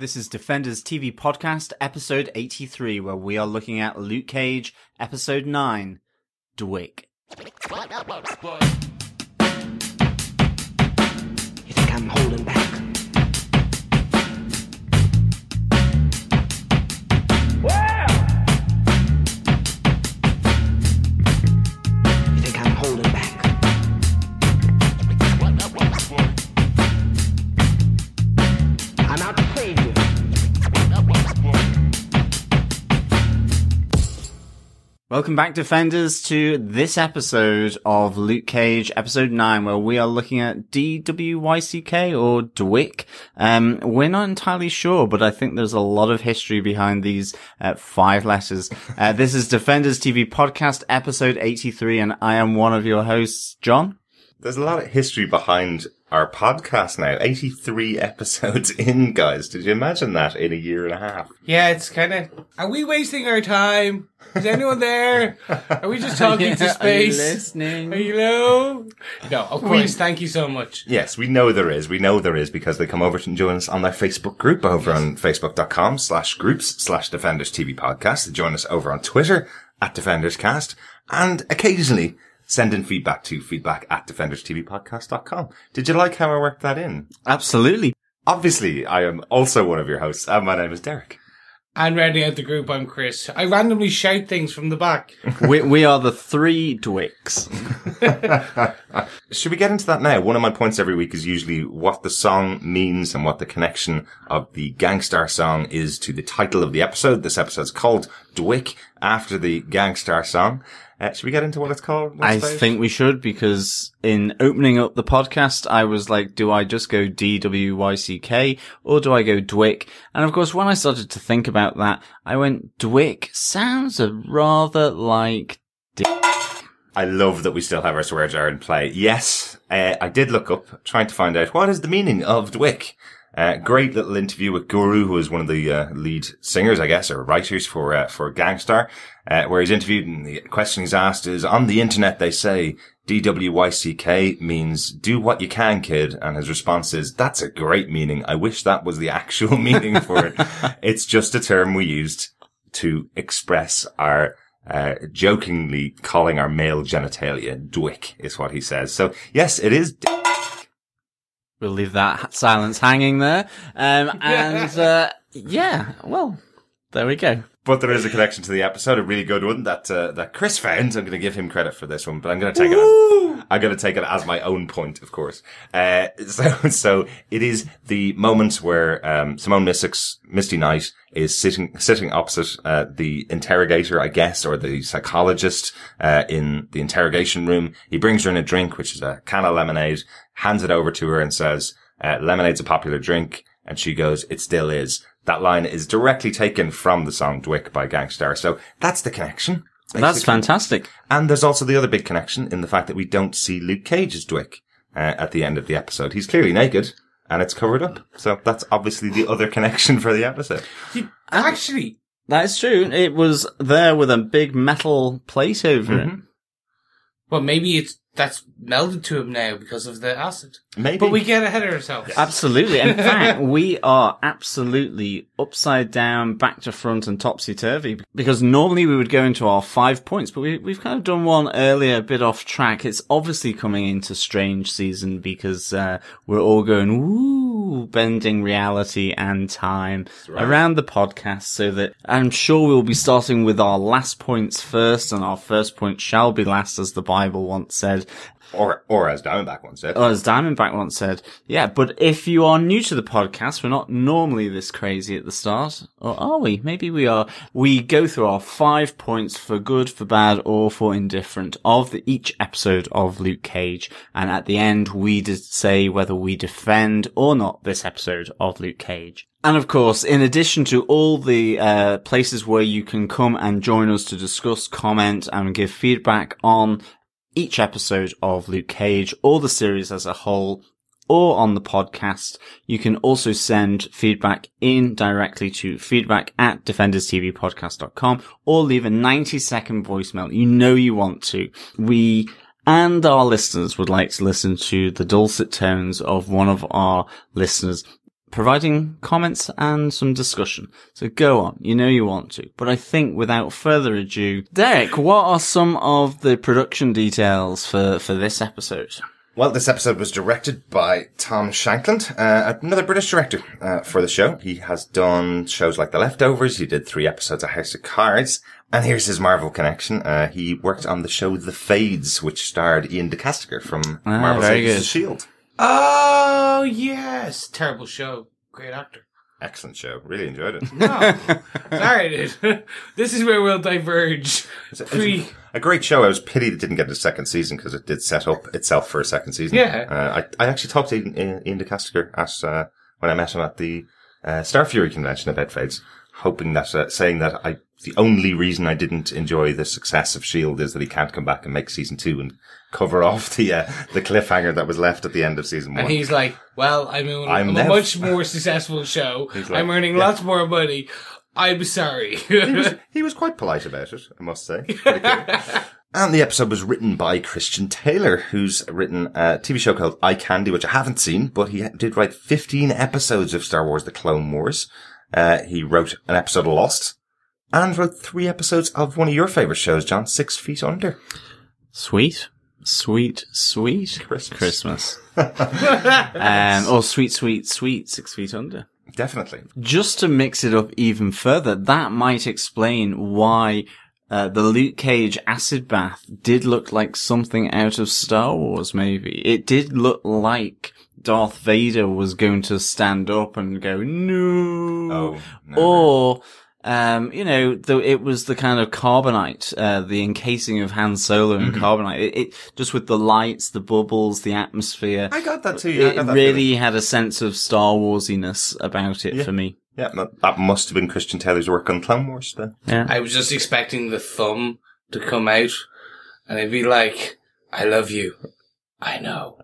This is Defenders TV Podcast, episode 83, where we are looking at Luke Cage, episode 9, Dwick. You think I'm holding back? Welcome back, Defenders, to this episode of Luke Cage, episode 9, where we are looking at DWYCK or Dwick. Um, we're not entirely sure, but I think there's a lot of history behind these uh, five letters. Uh, this is Defenders TV Podcast, episode 83, and I am one of your hosts, John. There's a lot of history behind our podcast now. 83 episodes in, guys. Did you imagine that in a year and a half? Yeah, it's kind of. Are we wasting our time? Is anyone there? Are we just talking to space? Are you listening? Hello? No, of course. Thank you so much. Yes, we know there is. We know there is because they come over and join us on their Facebook group over on facebook.com slash groups slash defenders TV podcast. They join us over on Twitter at defenders cast and occasionally send in feedback to feedback at defenderstvpodcast.com. Did you like how I worked that in? Absolutely. Obviously, I am also one of your hosts and my name is Derek. And rounding out the group, I'm Chris. I randomly shout things from the back. we, we are the three Dwicks. Should we get into that now? One of my points every week is usually what the song means and what the connection of the Gang Starr song is to the title of the episode. This episode's called Dwick after the Gang Starr song. Uh, should we get into what it's called? I What's think we should because in opening up the podcast, I was like, do I just go D-W-Y-C-K or do I go Dwick? And of course, when I started to think about that, I went, Dwick sounds a rather like I love that we still have our swear jar in play. Yes, uh, I did look up trying to find out what is the meaning of Dwick. Uh, great little interview with Guru, who is one of the uh, lead singers, I guess, or writers for uh, for Gang Starr, uh, where he's interviewed and the question he's asked is, on the internet they say DWYCK means do what you can, kid, and his response is, that's a great meaning. I wish that was the actual meaning for it. it's just a term we used to express our uh, jokingly calling our male genitalia Dwick is what he says. So yes, it is. d- We'll leave that silence hanging there. Um, and, uh, yeah, well, there we go. But there is a connection to the episode, a really good one that uh, that Chris found. I'm going to give him credit for this one, but I'm going to take it. As, I'm going to take it as my own point, of course. Uh, so, so it is the moment where um, Simone Missick's Misty Knight is sitting sitting opposite uh, the interrogator, I guess, or the psychologist uh, in the interrogation room. He brings her in a drink, which is a can of lemonade, hands it over to her, and says, uh, "Lemonade's a popular drink," and she goes, "It still is." That line is directly taken from the song Dwick by Gang Starr. So that's the connection. That's fantastic. And there's also the other big connection in the fact that we don't see Luke Cage as Dwick uh, at the end of the episode. He's clearly naked and it's covered up. So that's obviously the other connection for the episode. You- Actually, That is true. It was there with a big metal plate over it. well, maybe it's that's melded to him now because of the acid. Maybe. But we get ahead of ourselves. Absolutely. In fact, we are absolutely upside down, back to front and topsy turvy because normally we would go into our five points, but we, we've kind of done one earlier, a bit off track. It's obviously coming into strange season because, uh, we're all going, bending reality and time around the podcast so that I'm sure we'll be starting with our last points first and our first point shall be last as the Bible once said. Or, or as Diamondback once said. Or as Diamondback once said, yeah, but if you are new to the podcast, we're not normally this crazy at the start. Or are we? Maybe we are. We go through our five points for good, for bad, or for indifferent of the, each episode of Luke Cage. And at the end, we say whether we defend or not this episode of Luke Cage. And of course, in addition to all the uh, places where you can come and join us to discuss, comment, and give feedback on each episode of Luke Cage or the series as a whole or on the podcast. You can also send feedback in directly to feedback at defenderstvpodcast.com or leave a 90 second voicemail. You know you want to. We and our listeners would like to listen to the dulcet tones of one of our listeners providing comments and some discussion. So go on. You know you want to. But I think without further ado, Derek, what are some of the production details for, for this episode? Well, this episode was directed by Tom Shankland, uh, another British director uh, for the show. He has done shows like The Leftovers. He did three episodes of House of Cards. And here's his Marvel connection. Uh, he worked on the show The Fades, which starred Ian De Caestecker from Ah, Marvel's Agents of S.H.I.E.L.D. Oh yes, terrible show. Great actor. Excellent show. Really enjoyed it. No, sorry, dude. this is where we'll diverge. It's a- Pre- A great show. I was pity it didn't get a second season because it did set up itself for a second season. Yeah. Uh, I, I actually talked to Ian, Ian Ian De Caestecker at, uh, when I met him at the, uh, Starfury convention at Fades, hoping that, uh, saying that I, the only reason I didn't enjoy the success of S.H.I.E.L.D. is that he can't come back and make season two and cover off the, uh, the cliffhanger that was left at the end of season one. And he's like, "Well, I'm, in, I'm I'm, a much more successful show. Like, I'm earning yeah. lots more money. I'm sorry." he was, he was quite polite about it, I must say. And the episode was written by Christian Taylor, who's written a TV show called Eye Candy, which I haven't seen, but he did write 15 episodes of Star Wars The Clone Wars. Uh, he wrote an episode of Lost and wrote three episodes of one of your favorite shows, John, Six Feet Under. Sweet. Sweet, sweet Christmas. Christmas. um, or sweet, sweet, sweet, six feet under. Definitely. Just to mix it up even further, that might explain why uh, the Luke Cage acid bath did look like something out of Star Wars, maybe. It did look like Darth Vader was going to stand up and go, no. Oh, no, or, um, you know, though it was the kind of carbonite, uh, the encasing of Han Solo in Mm-hmm. carbonite. It, it, just with the lights, the bubbles, the atmosphere. I got that too. Yeah, it that really had a sense of Star Warsiness about it Yeah. for me. Yeah, that, that must have been Christian Taylor's work on Clone Wars then. Yeah. I was just expecting the thumb to come out, and it'd be like, "I love you." I know.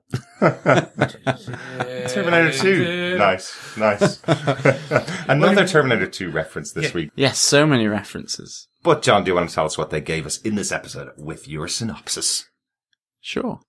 Terminator 2. Nice, nice. Another Terminator 2 reference this week. Yes, so many references. But John, do you want to tell us what they gave us in this episode with your synopsis? Sure.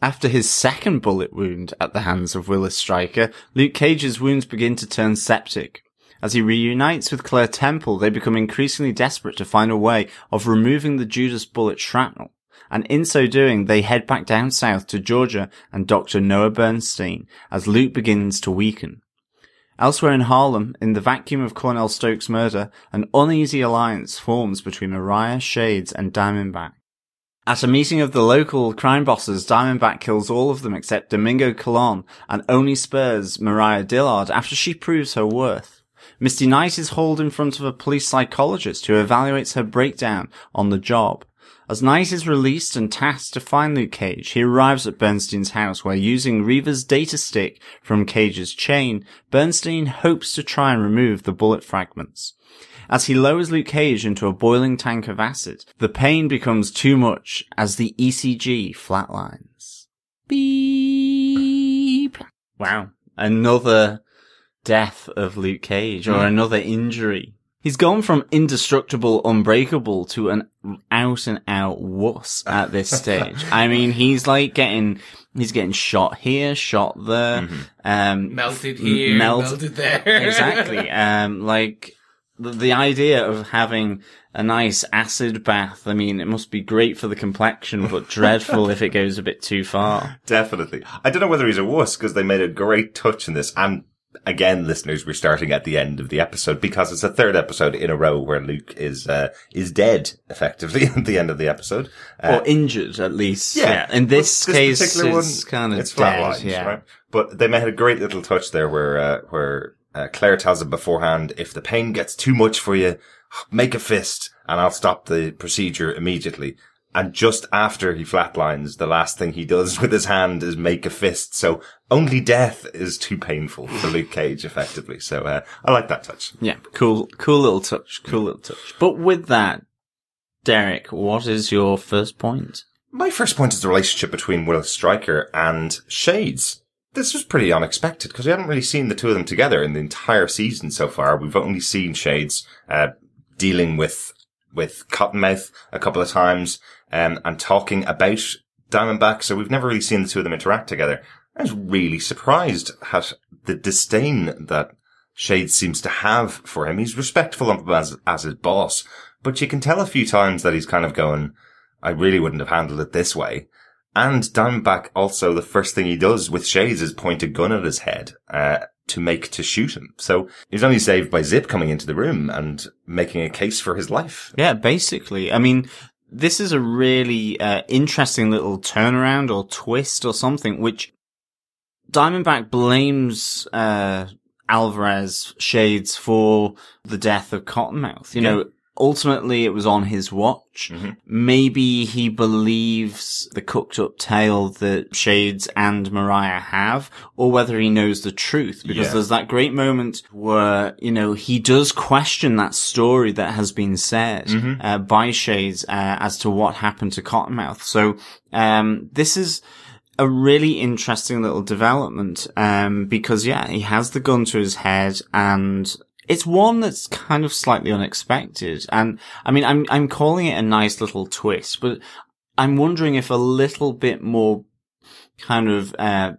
After his second bullet wound at the hands of Willis Stryker, Luke Cage's wounds begin to turn septic. As he reunites with Claire Temple, they become increasingly desperate to find a way of removing the Judas bullet shrapnel. And in so doing, they head back down south to Georgia and Dr. Noah Burstein as Luke begins to weaken. Elsewhere in Harlem, in the vacuum of Cornell Stokes' murder, an uneasy alliance forms between Mariah, Shades, and Diamondback. At a meeting of the local crime bosses, Diamondback kills all of them except Domingo Colon and only spares Mariah Dillard after she proves her worth. Misty Knight is hauled in front of a police psychologist who evaluates her breakdown on the job. As Knight is released and tasked to find Luke Cage, he arrives at Burstein's house where using Reva's data stick from Cage's chain, Burstein hopes to try and remove the bullet fragments. As he lowers Luke Cage into a boiling tank of acid, the pain becomes too much as the ECG flatlines. Beep. Wow. Another death of Luke Cage or hmm. another injury. He's gone from indestructible, unbreakable to an out and out wuss at this stage. I mean, he's like getting, he's getting shot here, shot there, um, melted m- here, melt- melted there. exactly. Um, like the, the idea of having a nice acid bath. I mean, it must be great for the complexion, but dreadful if it goes a bit too far. Definitely. I don't know whether he's a wuss because they made a great touch in this. And again, listeners, we're starting at the end of the episode because it's a third episode in a row where Luke is, uh, is dead effectively at the end of the episode. Uh, or injured, at least. Yeah. In this, But case, particular it's kind of it's dead. lines, yeah. right? But they made a great little touch there where, uh, where, uh, Claire tells him beforehand, if the pain gets too much for you, make a fist and I'll stop the procedure immediately. And just after he flatlines, the last thing he does with his hand is make a fist. So only death is too painful for Luke Cage, effectively. So, uh, I like that touch. Yeah, cool, cool little touch, cool little touch. But with that, Derek, what is your first point? My first point is the relationship between Will Stryker and Shades. This was pretty unexpected because we haven't really seen the two of them together in the entire season so far. We've only seen Shades uh, dealing with with Cottonmouth a couple of times um, and talking about Diamondback. So we've never really seen the two of them interact together. I was really surprised at the disdain that Shades seems to have for him. He's respectful of him as, as his boss, but you can tell a few times that he's kind of going, I really wouldn't have handled it this way. And Diamondback also, the first thing he does with Shades is point a gun at his head, uh, to make to shoot him. So he's only saved by Zip coming into the room and making a case for his life. Yeah, basically. I mean, this is a really uh, interesting little turnaround or twist or something, which Diamondback blames uh, Alvarez Shades for the death of Cottonmouth. You Yeah. know, ultimately it was on his watch. Maybe he believes the cooked up tale that Shades and Mariah have, or whether he knows the truth. Because Yeah. there's that great moment where, you know, he does question that story that has been said uh, by Shades uh, as to what happened to Cottonmouth. So, um, this is, a really interesting little development, um, because yeah, he has the gun to his head and it's one that's kind of slightly unexpected. And I mean, I'm, I'm calling it a nice little twist, but I'm wondering if a little bit more kind of, uh,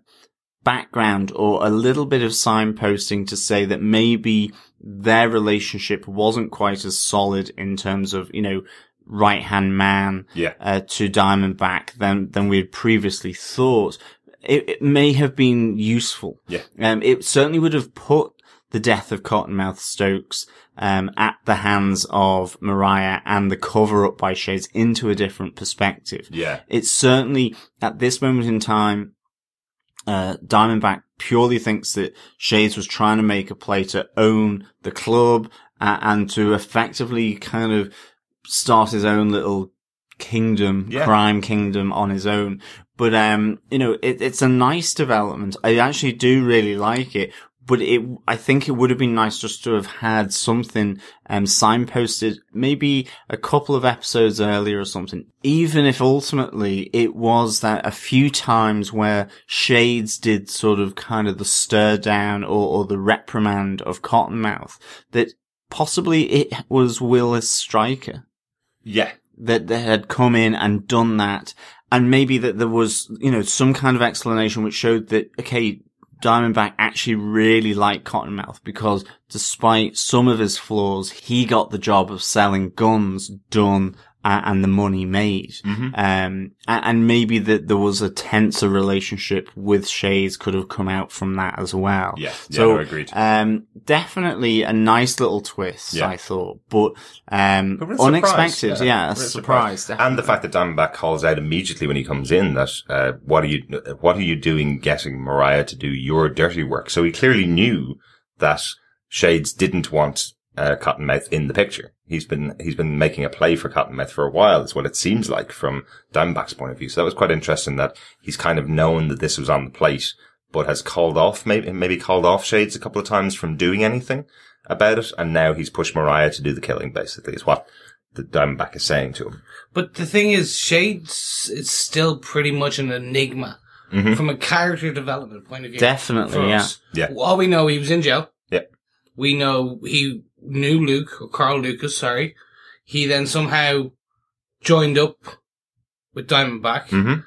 background or a little bit of signposting to say that maybe their relationship wasn't quite as solid in terms of, you know, right hand man Yeah. uh, to Diamondback than than we had previously thought. It, it may have been useful. Yeah. Um, it certainly would have put the death of Cottonmouth Stokes um, at the hands of Mariah and the cover up by Shades into a different perspective. Yeah. It's certainly at this moment in time, uh, Diamondback purely thinks that Shades was trying to make a play to own the club uh, and to effectively kind of start his own little kingdom, Yeah. crime kingdom on his own. But, um, you know, it, it's a nice development. I actually do really like it. But it, I think it would have been nice just to have had something, um, signposted maybe a couple of episodes earlier or something. Even if ultimately it was that a few times where Shades did sort of kind of the stir down or, or the reprimand of Cottonmouth, that possibly it was Willis Stryker Yeah. that, that had come in and done that. And maybe that there was, you know, some kind of explanation which showed that, okay, Diamondback actually really liked Cottonmouth because despite some of his flaws, he got the job of selling guns done and the money made. Mm-hmm. Um, and maybe that there was a tenser relationship with Shades could have come out from that as well. Yeah. Yeah, So, no, agreed. um, definitely a nice little twist, Yeah. I thought, but, um, But surprised, unexpected. Yeah, a We're surprise. And the fact that Diamondback calls out immediately when he comes in that, uh, what are you, what are you doing getting Mariah to do your dirty work? So he clearly knew that Shades didn't want, uh, Cottonmouth in the picture. He's been, he's been making a play for Cottonmouth for a while. Is what it seems like from Diamondback's point of view. So that was quite interesting that he's kind of known that this was on the plate, but has called off, maybe, maybe called off Shades a couple of times from doing anything about it. And now he's pushed Mariah to do the killing, basically, is what the Diamondback is saying to him. But the thing is, Shades is still pretty much an enigma Mm-hmm. from a character development point of view. Definitely, yeah. us. Yeah. All we know, he was in jail. Yeah. We know he knew Luke, or Carl Lucas, sorry. He then somehow joined up with Diamondback. Mm-hmm.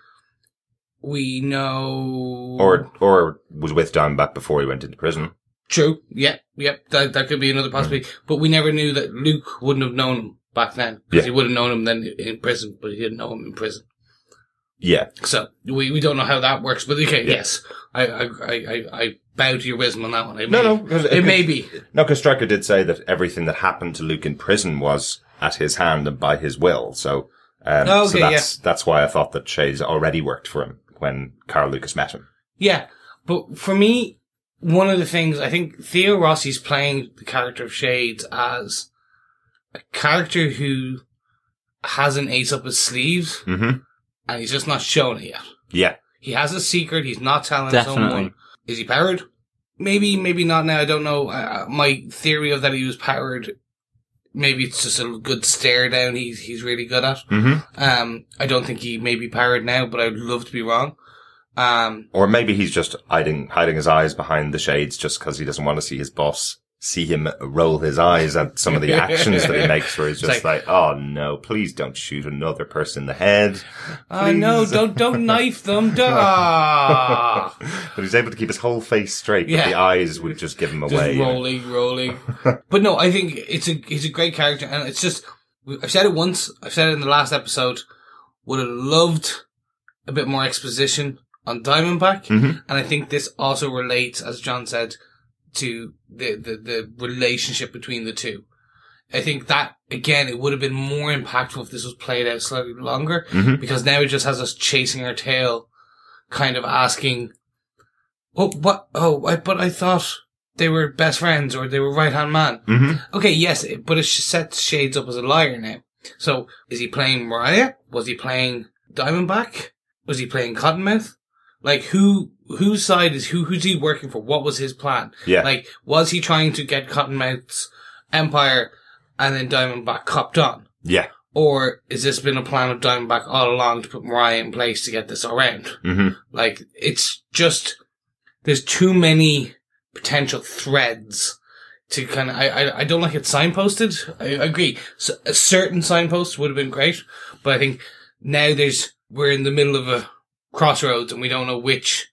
We know... Or, or was with Diamondback before he went into prison. True. Yep. Yep. That, that could be another possibility. But we never knew that Luke wouldn't have known him back then. Because Yeah. he would have known him then in prison, but he didn't know him in prison. Yeah. So we, we don't know how that works, but okay, Yeah. yes, I I I I bow to your wisdom on that one. It No, may, no, 'cause it it, could- may be. No, because Stryker did say that everything that happened to Luke in prison was at his hand and by his will. So, um, so Okay, that's, that's why I thought that Shades already worked for him when Carl Lucas met him. Yeah, but for me, one of the things I think Theo Rossi's playing the character of Shades as a character who has an ace up his sleeves, Mm-hmm. and he's just not showing it yet. Yeah. He has a secret. He's not telling Definitely. someone. Is he powered? Maybe, maybe not now. I don't know. Uh, my theory of that he was powered. Maybe it's just a good stare down. He's he's really good at. Mm-hmm. Um, I don't think he may be powered now, but I'd love to be wrong. Um, Or maybe he's just hiding, hiding his eyes behind the shades just because he doesn't want to see his boss see him roll his eyes at some of the actions that he makes where he's just like- like, oh no, please don't shoot another person in the head. Oh no, don't don't knife them. But he's able to keep his whole face straight, but the eyes would just give him just away. you know? rolling, rolling. but no, I think it's a he's a great character, and it's just I've said it once. I've said it in the last episode. Would have loved a bit more exposition on Diamondback, Mhm. and I think this also relates, as John said, to the the, the relationship between the two. I think that again, it would have been more impactful if this was played out slightly longer, Mhm. because now it just has us chasing our tail, kind of asking, "Oh, what? Oh, I, but I thought they were best friends or they were right hand man." Mhm. Okay, yes, it- but it sets Shades up as a liar now. So, is he playing Mariah? Was he playing Diamondback? Was he playing Cottonmouth? Like, who, whose side is who, who's he working for? What was his plan? Yeah. Like, was he trying to get Cottonmouth's empire and then Diamondback copped on? Yeah. Or is this been a plan of Diamondback all along to put Mariah in place to get this around? hmm Like, it's just, there's too many potential threads to kind of, I, I, I don't like it signposted. I agree. So, a certain signpost would have been great, but I think now there's, we're in the middle of a crossroads and we don't know which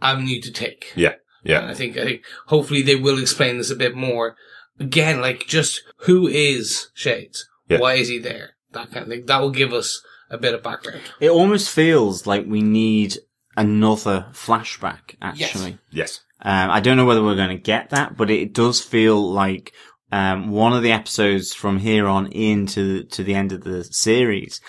avenue to take. Yeah. And Yeah. I think, I think hopefully they will explain this a bit more. Again, like just who is Shades? Yeah. Why is he there? That kind of thing. That will give us a bit of background. It almost feels like we need another flashback, actually. Yes. Um, I don't know whether we're going to get that, but it does feel like um, one of the episodes from here on into to the end of the series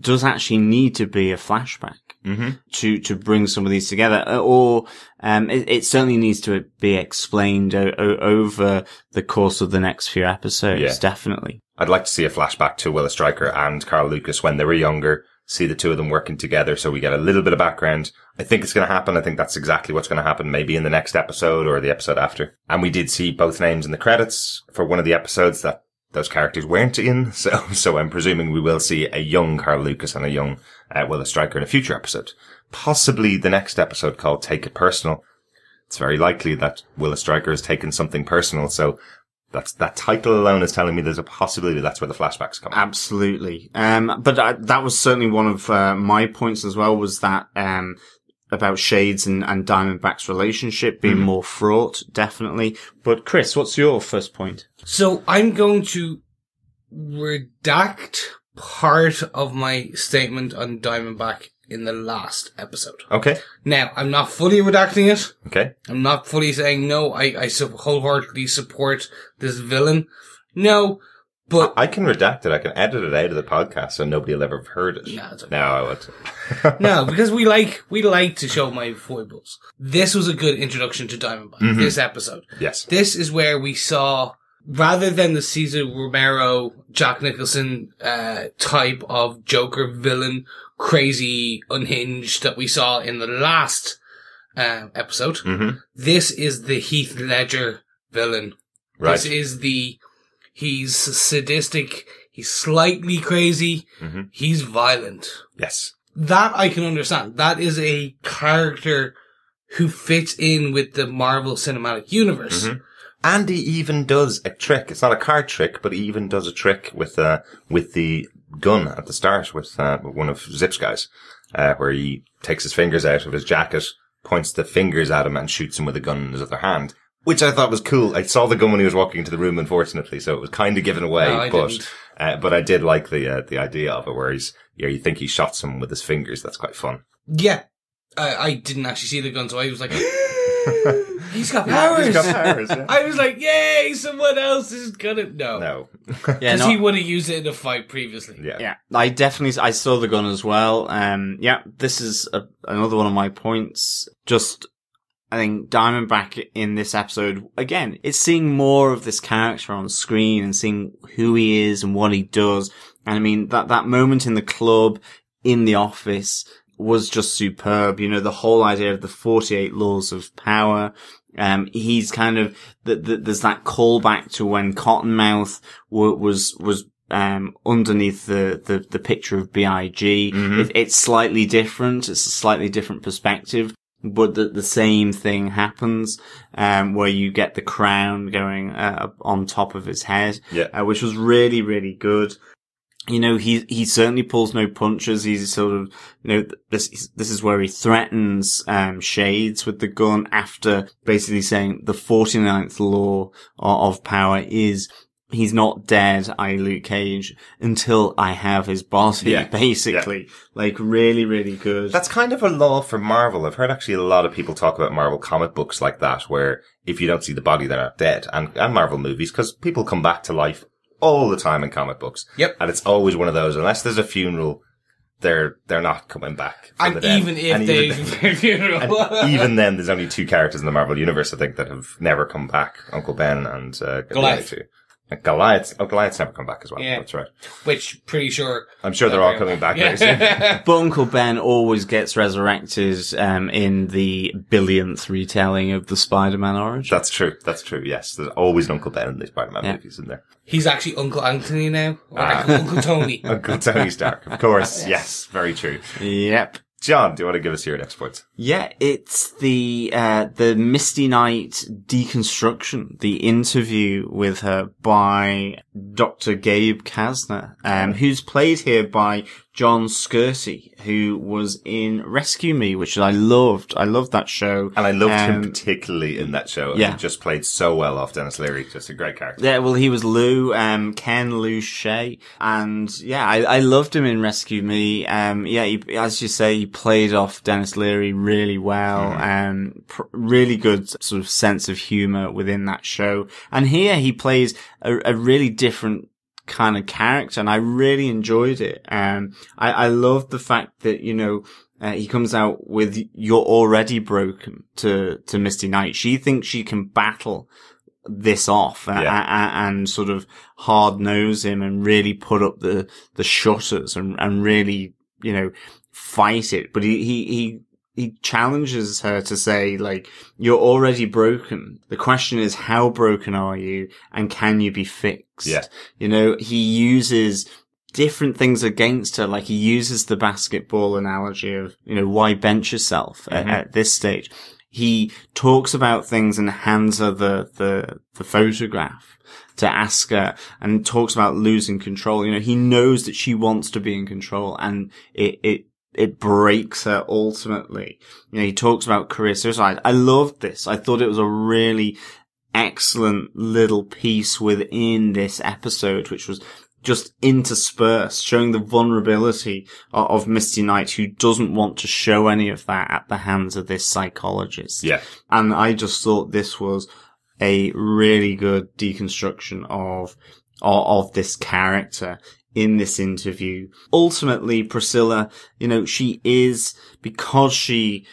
does actually need to be a flashback hmm to to bring some of these together, Uh, or um, it, it certainly needs to be explained o- o- over the course of the next few episodes. Yeah. Definitely. I'd like to see a flashback to Willa Stryker and Carl Lucas when they were younger. See the two of them working together, so we get a little bit of background. I think it's going to happen. I think that's exactly what's going to happen. Maybe in the next episode or the episode after. And we did see both names in the credits for one of the episodes that those characters weren't in. So, so I'm presuming we will see a young Carl Lucas and a young uh, Willa Stryker in a future episode. Possibly the next episode called "Take It Personal." It's very likely that Willa Stryker has taken something personal. So that's that title alone is telling me there's a possibility that's where the flashbacks come. Absolutely. Um, but I, that was certainly one of uh, my points as well. Was that um, about Shades and, and Diamondback's relationship being more fraught? Definitely. But Chris, what's your first point? So I'm going to redact part of my statement on Diamondback in the last episode. Okay. Now, I'm not fully redacting it. Okay. I'm not fully saying no, I, I wholeheartedly support this villain. No, but I can redact it. I can edit it out of the podcast so nobody will ever have heard it. No, it's okay. No, I won't. no, because we like, we like to show my foibles. This was a good introduction to Diamondback, mm-hmm. this episode. Yes. This is where we saw, rather than the Cesar Romero, Jack Nicholson, uh, type of Joker villain, crazy, unhinged that we saw in the last, uh, episode. hmm This is the Heath Ledger villain. Right. This is the, he's sadistic, he's slightly crazy, Mhm. he's violent. Yes. That I can understand. That is a character who fits in with the Marvel Cinematic Universe. Mhm. And he even does a trick. It's not a card trick, but he even does a trick with, uh, with the gun at the start with, uh, one of Zip's guys, uh, where he takes his fingers out of his jacket, points the fingers at him and shoots him with a gun in his other hand. Which I thought was cool. I saw the gun when he was walking into the room, unfortunately, so it was kind of given away. No, I but, uh, but I did like the, uh, the idea of it, where he's, yeah, you think he shot someone with his fingers. That's quite fun. Yeah. I, I didn't actually see the gun, so I was like, he's got powers. He's got powers, yeah. I was like, yay, someone else is gonna, no. No. Yeah, Because no, he would have used it in a fight previously. Yeah. yeah, I definitely, I saw the gun as well. Um, yeah, this is a, another one of my points. Just, I think Diamondback in this episode, again, it's seeing more of this character on screen and seeing who he is and what he does. And I mean, that, that moment in the club, in the office, was just superb. You know, the whole idea of the 48 laws of power. Um, he's kind of, the, the, there's that callback to when Cottonmouth w- was, was, um, underneath the, the, the picture of B.I.G. Mhm. It, it's slightly different. It's a slightly different perspective. but the, the same thing happens, um, where you get the crown going, uh, on top of his head, Yeah. uh, which was really, really good. You know, he, he certainly pulls no punches. He's sort of, you know, this, this is where he threatens, um, Shades with the gun after basically saying the 49th law of power is he's not dead, I Luke Cage, until I have his body, Yeah. basically. Like, really, really good. That's kind of a law for Marvel. I've heard actually a lot of people talk about Marvel comic books like that, where if you don't see the body, they're not dead. And, and Marvel movies, because people come back to life all the time in comic books. Yep. And it's always one of those, unless there's a funeral, they're, they're not coming back. And even if And they, even then- funeral. even then, there's only two characters in the Marvel universe, I think, that have never come back. Uncle Ben and, uh, Goliath. The other two. And Goliath. Oh, Goliath's never come back as well. Yeah. That's right. which pretty sure. I'm sure they're all coming back very soon. Yeah. But Uncle Ben always gets resurrected um, in the billionth retelling of the Spider-Man origin. That's true. That's true. Yes. There's always an Uncle Ben in these Spider-Man Yeah. movies, isn't there? He's actually Uncle Anthony now. Or Ah. Uncle Tony. Uncle Tony Stark. Of course. yes. Very true. Yep. John, do you want to give us your next points? Yeah, it's the uh, the Misty Knight deconstruction, the interview with her by Dr. Gabe Kasner, um, who's played here by John Scurti, who was in Rescue Me, which I loved. I loved that show. And I loved him Um, particularly in that show. yeah. He just played so well off Denis Leary. Just a great character. Yeah, well, he was Lou, um, Ken Lou Shea. And yeah, I, I loved him in Rescue Me. Um, yeah, he, as you say, he played off Denis Leary really well. Um, pr- really good sort of sense of humor within that show. And here he plays a, a really different kind of character and I really enjoyed it. Um, I, I loved the fact that, you know, uh, he comes out with "You're already broken" to to Misty Knight. She thinks she can battle this off a- Yeah. a- a- and sort of hard nose him and really put up the the shutters and and really you know fight it. But he he he. He challenges her to say, like, you're already broken. The question is, how broken are you? And can you be fixed? Yeah. You know, he uses different things against her. Like he uses the basketball analogy of, you know, why bench yourself at, mm-hmm. at this stage. He talks about things and hands her the, the, the photograph to ask her and talks about losing control. You know, he knows that she wants to be in control and it, it, it breaks her ultimately. You know, he talks about career suicide. I loved this. I thought it was a really excellent little piece within this episode, which was just interspersed, showing the vulnerability of, of Misty Knight, who doesn't want to show any of that at the hands of this psychologist. Yeah. And I just thought this was a really good deconstruction of, of, of this character in this interview. Ultimately, Priscilla, you know, she is, because she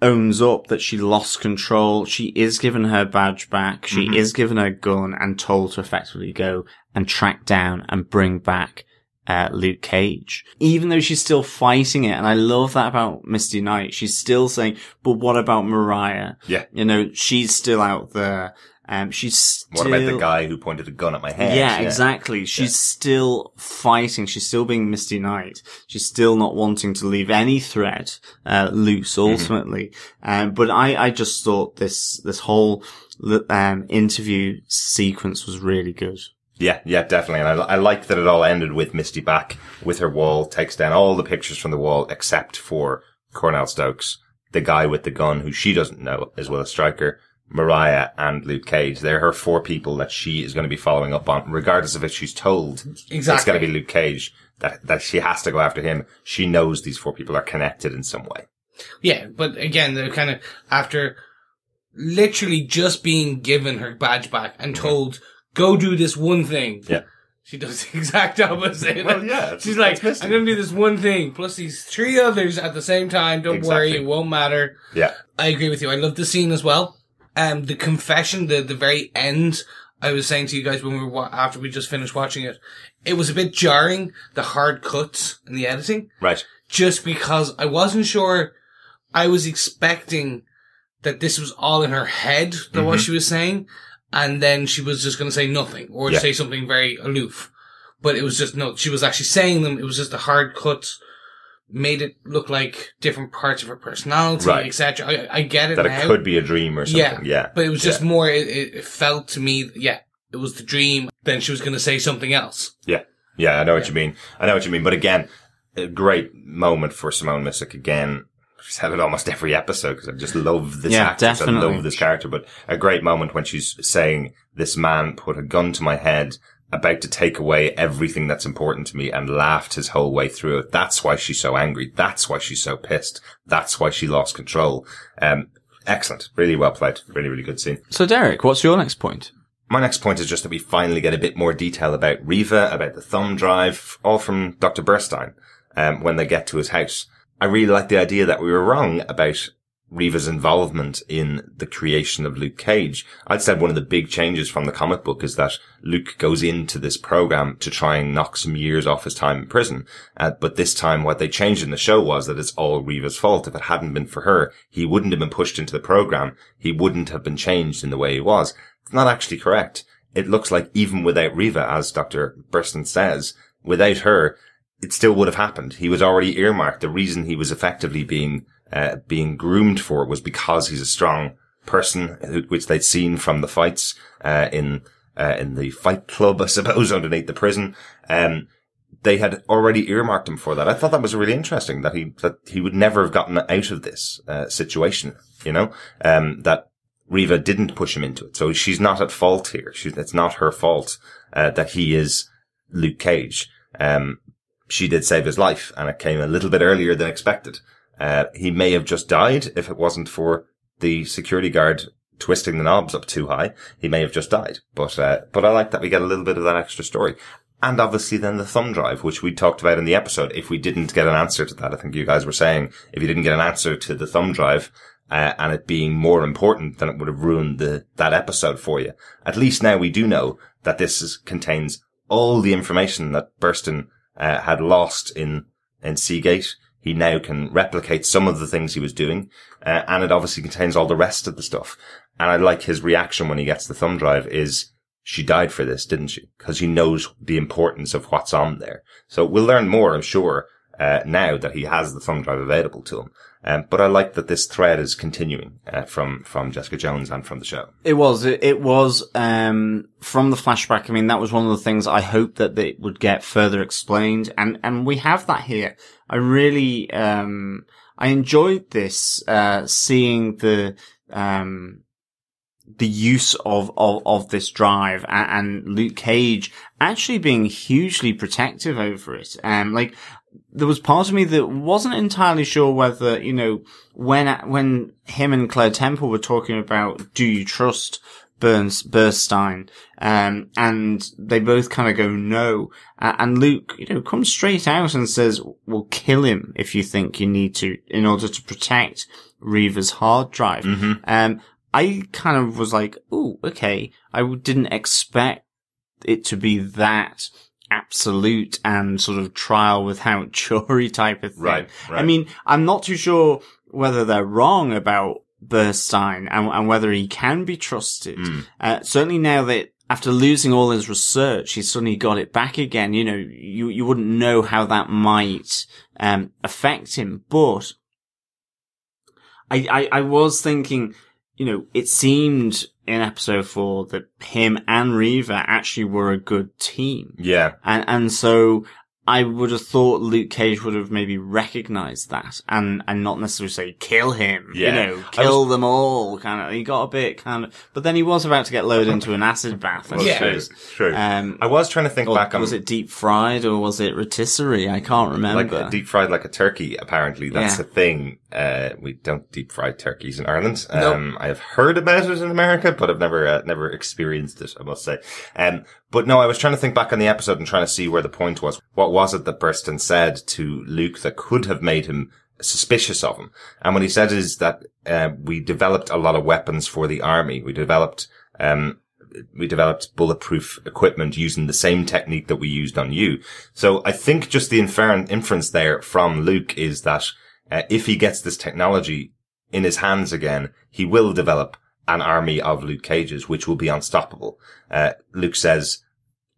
owns up that she lost control, she is given her badge back, she Mhm. is given her gun and told to effectively go and track down and bring back uh, Luke Cage. Even though she's still fighting it, and I love that about Misty Knight, she's still saying, but what about Mariah? Yeah. You know, she's still out there. Um, she's still... What about the guy who pointed a gun at my head? Yeah, exactly. She's still fighting. She's still being Misty Knight. She's still not wanting to leave any threat, uh, loose. Mm-hmm. Ultimately, um, but I, I just thought this this whole um, interview sequence was really good. Yeah, yeah, definitely. And I, I like that it all ended with Misty back with her wall, takes down all the pictures from the wall except for Cornell Stokes, the guy with the gun who she doesn't know, as well as Stryker, Mariah, and Luke Cage. They're her four people that she is going to be following up on, regardless of if she's told exactly. it's going to be Luke Cage, that, that she has to go after him. She knows these four people are connected in some way. Yeah, but again, they're kind of after literally just being given her badge back and mm-hmm. told, go do this one thing. Yeah. She does the exact opposite. Well, yeah, She's like, I'm going to do this one thing, plus these three others at the same time. Don't worry, it won't matter. Yeah. I agree with you. I love the scene as well. Um, the confession, the, the very end, I was saying to you guys when we were, wa- after we just finished watching it, it was a bit jarring, the hard cuts and the editing Right. just because I wasn't sure. I was expecting that this was all in her head, that Mm-hmm. what she was saying, and then she was just going to say nothing or Yeah. say something very aloof. But it was just no. She was actually saying them. It was just the hard cuts made it look like different parts of her personality, Right. etc. I, I get it that now. it could be a dream or something. yeah, Yeah. But it was just Yeah. more. It, it it felt to me, yeah, it was the dream. Then she was going to say something else. Yeah. Yeah, I know what you mean. I know what you mean. But again, a great moment for Simone Missick again. She's had it almost every episode because I just love this Yeah, actress. I love this character. But a great moment when she's saying, this man put a gun to my head, about to take away everything that's important to me and laughed his whole way through it. That's why she's so angry. That's why she's so pissed. That's why she lost control. Um, excellent. Really well played. Really, really good scene. So, Derek, what's your next point? My next point is just that we finally get a bit more detail about Reva, about the thumb drive, all from Dr. Burstein, um, when they get to his house. I really like the idea that we were wrong about Reva's involvement in the creation of Luke Cage. I'd said one of the big changes from the comic book is that Luke goes into this program to try and knock some years off his time in prison. Uh, but this time what they changed in the show was that it's all Reva's fault. If it hadn't been for her, he wouldn't have been pushed into the program. He wouldn't have been changed in the way he was. It's not actually correct. It looks like even without Reva, as Dr. Burstein says, without her, it still would have happened. He was already earmarked. The reason he was effectively being uh, being groomed for was because he's a strong person, which they'd seen from the fights uh, in uh, in the fight club, I suppose, underneath the prison. Um, they had already earmarked him for that. I thought that was really interesting that he that he would never have gotten out of this uh, situation. You know, um, that Reva didn't push him into it, so she's not at fault here. She's, it's not her fault uh, that he is Luke Cage. Um, she did save his life, and it came a little bit earlier than expected. Uh, he may have just died if it wasn't for the security guard twisting the knobs up too high. He may have just died. But, uh, but I like that we get a little bit of that extra story. And obviously then the thumb drive, which we talked about in the episode. If we didn't get an answer to that, I think you guys were saying, if you didn't get an answer to the thumb drive, uh, and it being more important, than it would have ruined the, that episode for you. At least now we do know that this is, contains all the information that Burstein, uh, had lost in, in Seagate. He now can replicate some of the things he was doing, uh, and it obviously contains all the rest of the stuff. And I like his reaction when he gets the thumb drive is, she died for this, didn't she? Because he knows the importance of what's on there. So we'll learn more, I'm sure, uh, now that he has the thumb drive available to him. Um, but I like that this thread is continuing uh, from from Jessica Jones and from the show. It was. It, was um, from the flashback. I mean, that was one of the things I hoped that it would get further explained, and and we have that here. I really um, I enjoyed this uh, seeing the um, the use of, of, of this drive and, and Luke Cage actually being hugely protective over it. Um, like, there was part of me that wasn't entirely sure whether, you know, when, when him and Claire Temple were talking about, do you trust Burns, Burstein? Um, and they both kind of go no. Uh, and Luke, you know, comes straight out and says, we'll kill him if you think you need to in order to protect Reva's hard drive. Um, I kind of was like, oh, okay. I didn't expect it to be that absolute and sort of trial without jury type of thing. Right, right. I mean, I'm not too sure whether they're wrong about Burstein and, and whether he can be trusted. Hmm. Uh, certainly now that after losing all his research, he suddenly got it back again. You know, you, you wouldn't know how that might, um, affect him, but I, I, I was thinking, you know, it seemed in episode four that him and Reva actually were a good team. Yeah, And, and so I would have thought Luke Cage would have maybe recognized that and, and not necessarily say kill him, Yeah. you know, kill them all kind of, he got a bit kind of, but then he was about to get loaded into an acid bath. Well, Yeah. true, true. Um, I was trying to think or back on was it deep fried or was it rotisserie? I can't remember. like deep fried like a turkey. Apparently, that's Yeah. a thing. Uh, we don't deep fry turkeys in Ireland. Nope. Um, I have heard about it in America, but I've never uh, never experienced it. I must say. Um, but no, I was trying to think back on the episode and trying to see where the point was. What was it that Burstein said to Luke that could have made him suspicious of him? And what he said is that uh, we developed a lot of weapons for the army. We developed. Um, we developed bulletproof equipment using the same technique that we used on you. So I think just the infer- inference there from Luke is that uh, if he gets this technology in his hands again, he will develop an army of Luke Cages, which will be unstoppable. Uh, Luke says,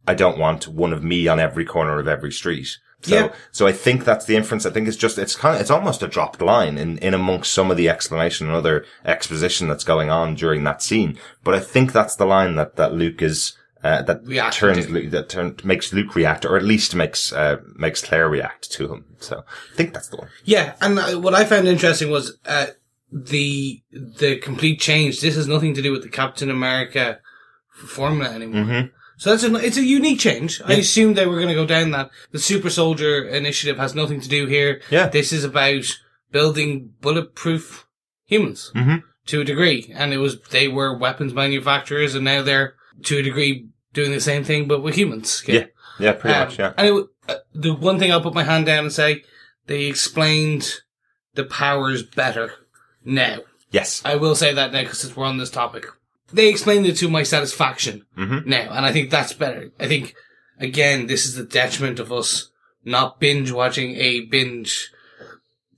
I don't want one of me on every corner of every street. So, Yeah. so I think that's the inference. I think it's just, it's kind of, it's almost a dropped line in, in amongst some of the explanation and other exposition that's going on during that scene. But I think that's the line that, that Luke is, uh, that Reacting turns. Luke- that turn, makes Luke react, or at least makes, uh, makes Claire react to him. So I think that's the one. Yeah, and uh, what I found interesting was uh, the the complete change. This has nothing to do with the Captain America formula anymore. Mm-hmm. So that's a, it's a unique change. I assumed they were going to go down that. The Super Soldier Initiative has nothing to do here. Yeah. This is about building bulletproof humans Mhm. to a degree. And it was, they were weapons manufacturers and now they're to a degree doing the same thing, but with humans. Yeah. Yeah, pretty Um, much. Yeah. And it, uh, the one thing I'll put my hand down and say, they explained the powers better now. Yes. I will say that now because we're on this topic. They explained it to my satisfaction Mhm. now, and I think that's better. I think, again, this is the detriment of us not binge watching a binge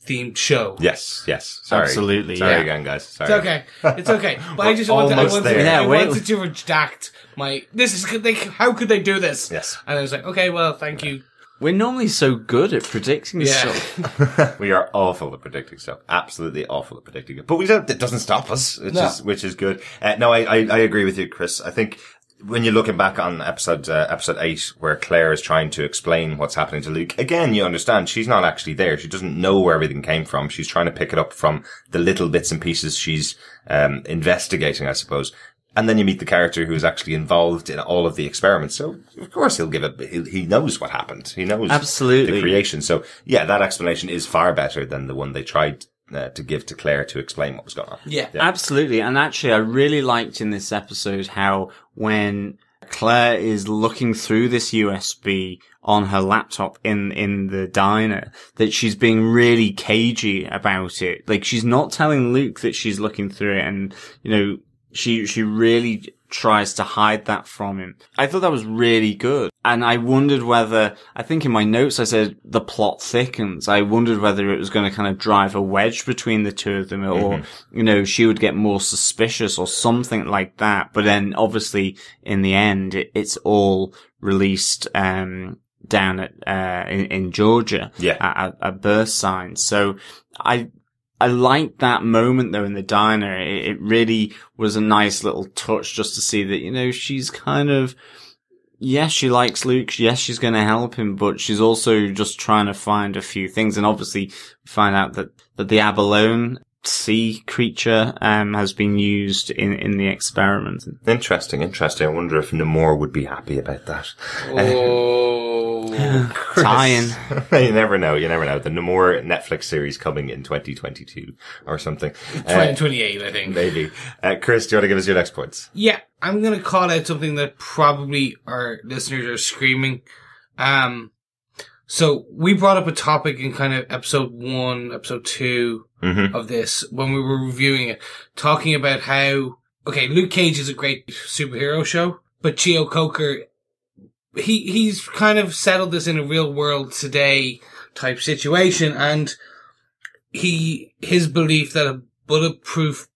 themed show. Yes. Yes. Sorry. Absolutely, Sorry yeah. again, guys. Sorry. It's okay. It's okay. But I just wanted, I almost wanted, there. Yeah, I wait. wanted to redact my, this is, they, how could they do this? Yes. And I was like, okay, well, thank you. We're normally so good at predicting Yeah. stuff. we are awful at predicting stuff. Absolutely awful at predicting it. But we don't, it doesn't stop us, which No. is, which is good. Uh, no, I, I, I agree with you, Chris. I think when you're looking back on episode, uh, episode eight, where Claire is trying to explain what's happening to Luke, again, you understand she's not actually there. She doesn't know where everything came from. She's trying to pick it up from the little bits and pieces she's, um, investigating, I suppose. And then you meet the character who is actually involved in all of the experiments. So, of course, he'll give it, he, knows what happened. He knows Absolutely. the creation. So, yeah, that explanation is far better than the one they tried uh, to give to Claire to explain what was going on. Yeah. Absolutely. And actually, I really liked in this episode how when Claire is looking through this USB on her laptop in, in the diner, that she's being really cagey about it. Like she's not telling Luke that she's looking through it and, you know, she, she really tries to hide that from him. I thought that was really good. And I wondered whether, I think in my notes I said the plot thickens. I wondered whether it was going to kind of drive a wedge between the two of them or, you know, she would get more suspicious or something like that. But then obviously in the end, it, it's all released, um, down at, uh, in, in Georgia. Yeah. At, at, at Burstein's. So I, I liked that moment though in the diner. It, it really was a nice little touch just to see that, you know, she's kind of, yes, she likes Luke. Yes, she's going to help him, but she's also just trying to find a few things and obviously find out that, that the abalone sea creature, um, has been used in, in the experiment. Interesting, interesting. I wonder if Namor would be happy about that. Oh. Tie-in. you never know. You never know. The Namor Netflix series coming in 2022 or something. Uh, 2028, I think. maybe. Uh, Chris, do you want to give us your next points? Yeah, I'm gonna call out something that probably our listeners are screaming. Um, so we brought up a topic in kind of episode one, episode 2 Mhm. of this when we were reviewing it, talking about how, okay, Luke Cage is a great superhero show, but Cheo Coker, he, he's kind of settled this in a real world today type situation and he, his belief that a bulletproof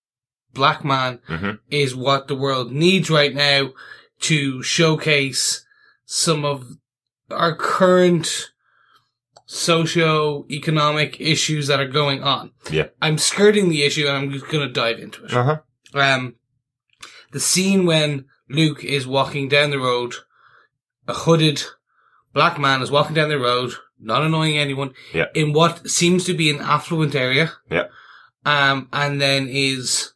black man Mhm. is what the world needs right now to showcase some of our current socio-economic issues that are going on. Yeah. I'm skirting the issue and I'm just going to dive into it. Uh-huh. Um, the scene when Luke is walking down the road, a hooded black man is walking down the road, not annoying anyone, Yeah. in what seems to be an affluent area. Yeah. Um, and then is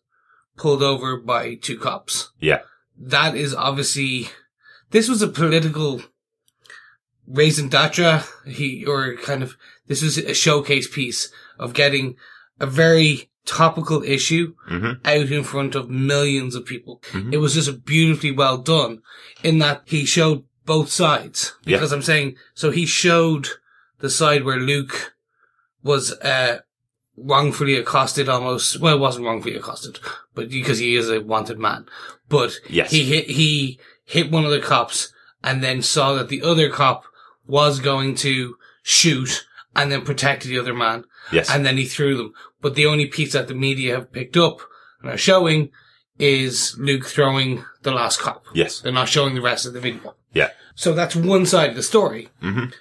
pulled over by two cops. Yeah. That is obviously, this was a political raison d'etre. He, or kind of, this was a showcase piece of getting a very topical issue Mhm. out in front of millions of people. Mhm. It was just beautifully well done in that he showed both sides. Yeah. Because I'm saying, so he showed the side where Luke was, uh, wrongfully accosted almost, well, it wasn't wrongfully accosted, but because he is a wanted man. But Yes. he hit, he hit one of the cops and then saw that the other cop was going to shoot and then protect the other man Yes. and then he threw them. But the only piece that the media have picked up and are showing is Luke throwing the last cop. yes. They're not showing the rest of the video. Yeah. So that's one side of the story. Mhm.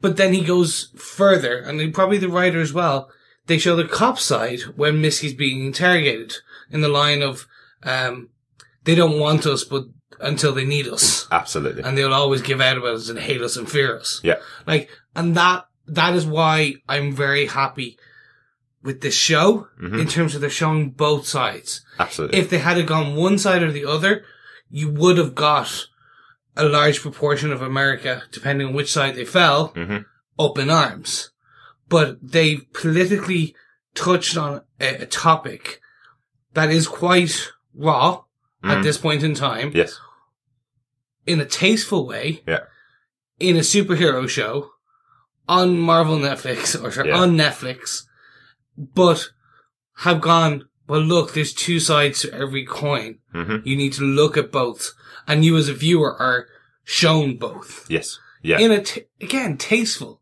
But then he goes further, and probably the writer as well. They show the cop side when Misty's being interrogated in the line of, um, they don't want us, but until they need us. Absolutely. And they'll always give out about us and hate us and fear us. yeah. Like, and that, that is why I'm very happy with this show Mm-hmm. in terms of they're showing both sides. Absolutely. If they had gone one side or the other, you would have got a large proportion of America, depending on which side they fell, Mhm. up in arms. But they politically touched on a, a topic that is quite raw at Mhm. this point in time yes. in a tasteful way Yeah. in a superhero show on Marvel Netflix or sorry, Yeah. on Netflix, but have gone, well, look, there's two sides to every coin. Mhm. You need to look at both. And you as a viewer are shown both. Yes. Yeah. In a, t- again, tasteful.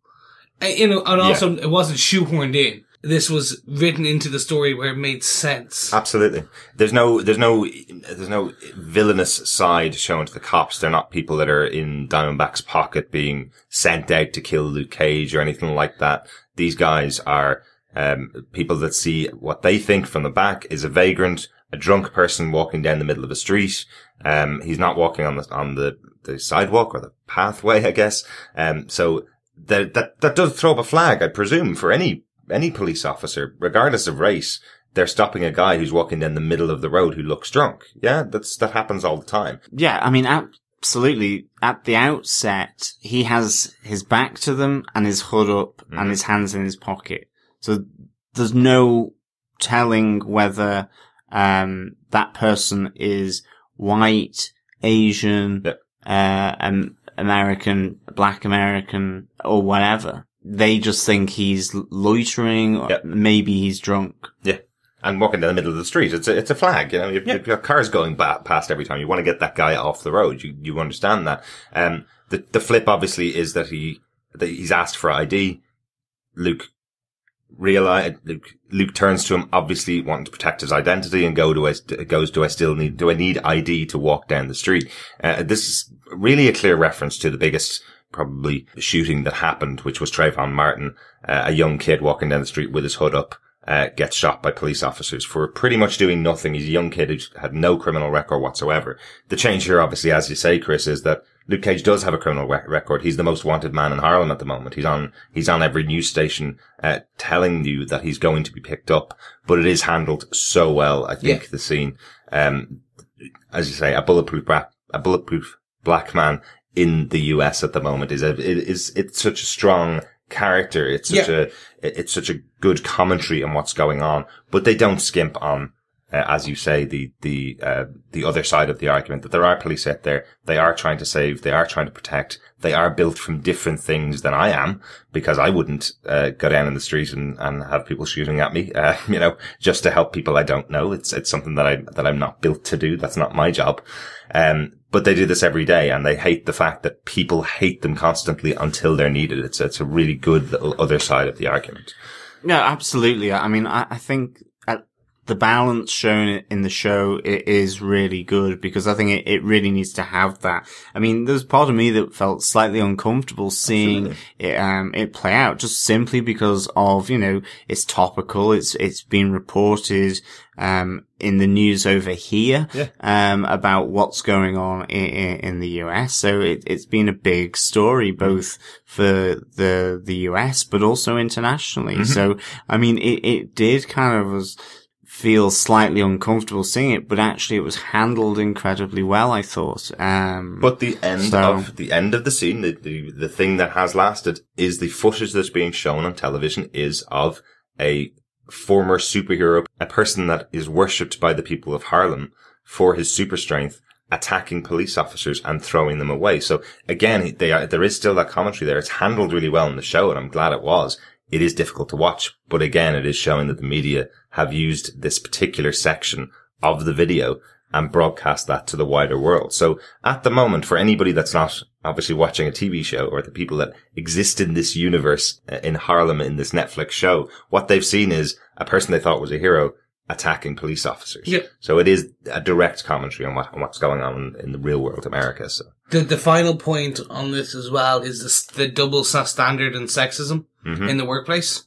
Uh, You know, and also it wasn't shoehorned in. This was written into the story where it made sense. Absolutely. There's no, there's no, there's no villainous side shown to the cops. They're not people that are in Diamondback's pocket being sent out to kill Luke Cage or anything like that. These guys are, um, people that see what they think from the back is a vagrant, a drunk person walking down the middle of a street. Um, he's not walking on the, on the, the sidewalk or the pathway, I guess. Um, so that, that, that does throw up a flag, I presume, for any, any police officer, regardless of race they're stopping a guy who's walking down the middle of the road who looks drunk. Yeah, that's that happens all the time. Yeah, I mean, absolutely. At the outset, he has his back to them and his hood up Mhm. and his hands in his pocket. So there's no telling whether um, that person is white, Asian, uh, um, American, Black American, or whatever. They just think he's loitering, or maybe he's drunk. Yeah. And walking down the middle of the street, it's a, it's a flag, you know, you've, you've got cars going ba- past every time. You want to get that guy off the road. You, you understand that. Um, the, the flip obviously is that he, that he's asked for ID. Luke realize, Luke, Luke turns to him, obviously wanting to protect his identity and go, do I, goes, do I still need, do I need ID to walk down the street? Uh, this is really a clear reference to the biggest, probably shooting that happened, which was Trayvon Martin, uh, a young kid walking down the street with his hood up, uh, gets shot by police officers for pretty much doing nothing. He's a young kid who had no criminal record whatsoever. The change here, obviously, as you say, Chris, is that Luke Cage does have a criminal re- record. He's the most wanted man in Harlem at the moment. He's on, he's on every news station, uh, telling you that he's going to be picked up, but it is handled so well, I think, Yeah. the scene. Um, as you say, a bulletproof black, a bulletproof black man in the US at the moment is a, it is, it's such a strong character. It's such Yeah. a, it's such a good commentary on what's going on, but they don't skimp on, uh, as you say, the, the, uh, the other side of the argument that there are police out there. They are trying to save. They are trying to protect. They are built from different things than I am because I wouldn't, uh, go down in the street and, and have people shooting at me, uh, you know, just to help people I don't know. It's, it's something that I, that I'm not built to do. That's not my job. Um, but they do this every day and they hate the fact that people hate them constantly until they're needed. It's, it's a really good little other side of the argument. No, absolutely. I mean, I, I think the balance shown in the show it is really good because I think it, it really needs to have that. I mean, there's part of me that felt slightly uncomfortable seeing it, um, it play out just simply because of, you know, it's topical. It's, it's been reported, um, in the news over here, Yeah. um, about what's going on in, in the US. So it, it's been a big story, both for the, the US, but also internationally. So, I mean, it, it did kind of was, feel slightly uncomfortable seeing it, but actually it was handled incredibly well, I thought. Um, But the end So- of the end of the scene, the, the the thing that has lasted is the footage that's being shown on television is of a former superhero, a person that is worshipped by the people of Harlem for his super strength, attacking police officers and throwing them away. So again, they are, there is still that commentary there. It's handled really well in the show, and I'm glad it was. It is difficult to watch, but again, it is showing that the media have used this particular section of the video and broadcast that to the wider world. So at the moment, for anybody that's not obviously watching a TV show or the people that exist in this universe uh, in Harlem in this Netflix show, what they've seen is a person they thought was a hero attacking police officers. Yeah. So it is a direct commentary on what on what's going on in, in the real world America. So the the final point on this as well is this, the double sa- standard and sexism mm-hmm. in the workplace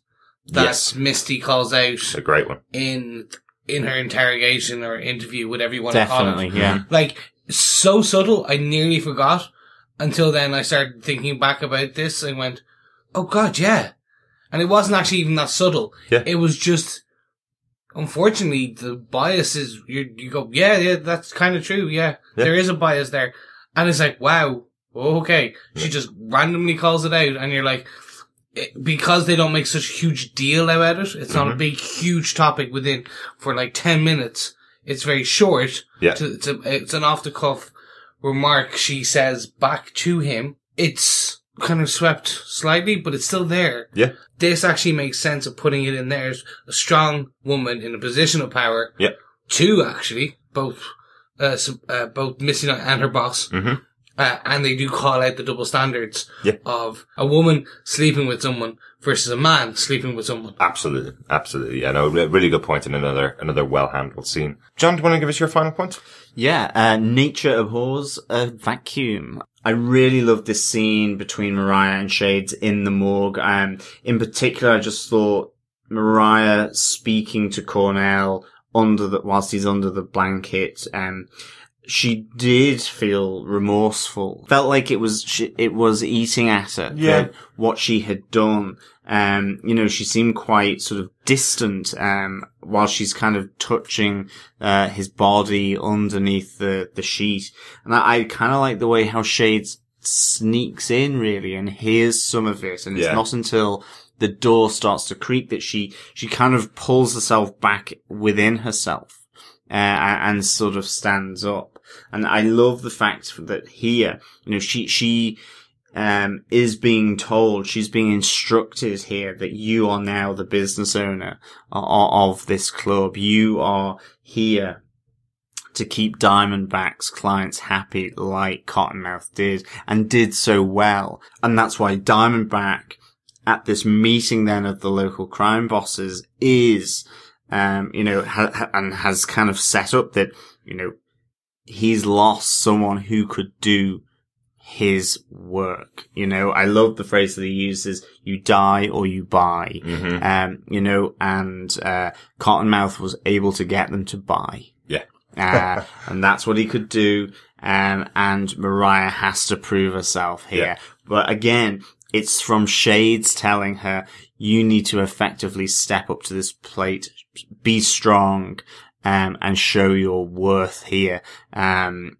that Yes. Misty calls out a great one. in in her interrogation or interview, whatever you want to call Definitely, it. yeah. Mm-hmm. Like so subtle, I nearly forgot until then. I started thinking back about this and went, "Oh God, yeah." And it wasn't actually even that subtle. Yeah. It was just, unfortunately, the bias is you. You go, yeah, yeah, that's kind of true. Yeah, Yeah. there is a bias there, and it's like, wow, okay. She just randomly calls it out, and you're like, it- because they don't make such a huge deal about it. It's not a mm-hmm. big, huge topic within for like ten minutes. It's very short. Yeah. To, it's, a, it's an off the cuff remark she says back to him. It's kind of swept slightly, but it's still there. Yeah. This actually makes sense of putting it in there as a strong woman in a position of power. Yeah. Two actually, both, uh, uh both Misty Knight and her boss. Mhm. Uh, and they do call out the double standards Yeah. of a woman sleeping with someone versus a man sleeping with someone. Absolutely, absolutely. Yeah, no, re- really good point and another another well handled scene. John, do you want to give us your final point? Yeah, uh, nature abhors a vacuum. I really love this scene between Mariah and Shades in the morgue. Um, in particular, I just thought Mariah speaking to Cornell under the, whilst he's under the blanket, um, she did feel remorseful. Felt like it was, she, it was eating at her. Yeah. What she had done. Um, you know, she seemed quite sort of distant, um, while she's kind of touching, uh, his body underneath the, the sheet. And I, I kind of like the way how Shades sneaks in really and hears some of it. And it's not until the door starts to creak that she, she kind of pulls herself back within herself, uh, and sort of stands up. And I love the fact that here, you know, she, she, um, is being told, she's being instructed here that you are now the business owner of, of this club. You are here to keep Diamondback's clients happy like Cottonmouth did and did so well. And that's why Diamondback at this meeting then of the local crime bosses is, um, you know, ha- ha- and has kind of set up that, you know, he's lost someone who could do his work. You know, I love the phrase that he uses, you die or you buy. Mm-hmm. Um, you know, and, uh, Cottonmouth was able to get them to buy. Yeah. Uh, and that's what he could do. Um, and Mariah has to prove herself here. Yeah. But again, it's from Shades telling her, you need to effectively step up to this plate, be strong, um, and show your worth here. Um,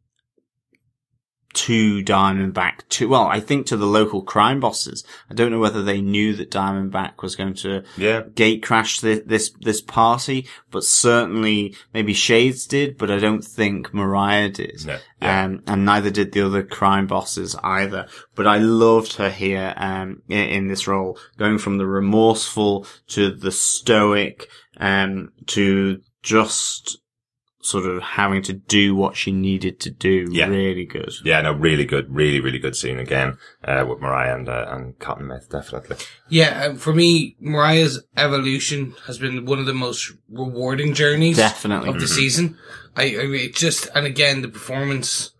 to Diamondback to, well, I think to the local crime bosses. I don't know whether they knew that Diamondback was going to Yeah. gate crash this, this, this party, but certainly maybe Shades did, but I don't think Mariah did. No. Yeah. Um, and neither did the other crime bosses either. But I loved her here, um, in, in this role, going from the remorseful to the stoic, um, to just sort of having to do what she needed to do. Yeah. Really good. Yeah, no, really good, really, really good scene again, uh, with Mariah and, uh, and Cottonmouth, definitely. Yeah, um, for me, Mariah's evolution has been one of the most rewarding journeys Definitely. of the season. I, I mean, it just and again the performance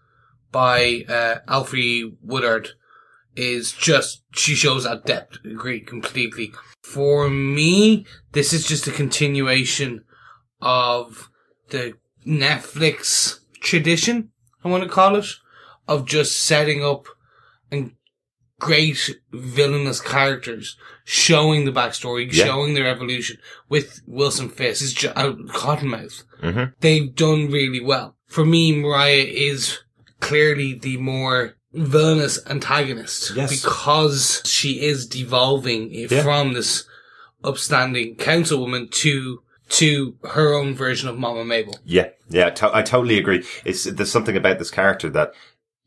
by uh, Alfre Woodard is just she shows that depth. Agree completely. For me, this is just a continuation of the Netflix tradition. I want to call it of just setting up and great villainous characters, showing the backstory, Yeah. showing their evolution with Wilson Fisk, is ju- uh, Cottonmouth. Mhm. They've done really well. For me, Mariah is clearly the more villainous antagonist Yes. because she is devolving Yeah. from this upstanding councilwoman to to her own version of Mama Mabel. Yeah, yeah, to- I totally agree. It's there's something about this character that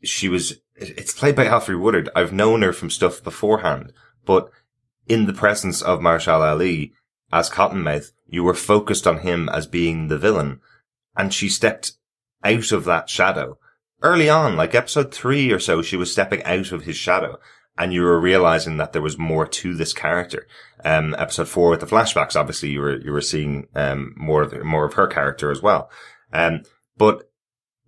she was. It's played by Alfre Woodard. I've known her from stuff beforehand, but in the presence of Mahershala Ali as Cottonmouth, you were focused on him as being the villain, and she stepped out of that shadow early on, like episode three or so. She was stepping out of his shadow. And you were realizing that there was more to this character. Um, episode four with the flashbacks, obviously you were, you were seeing, um, more of, more of her character as well. Um, but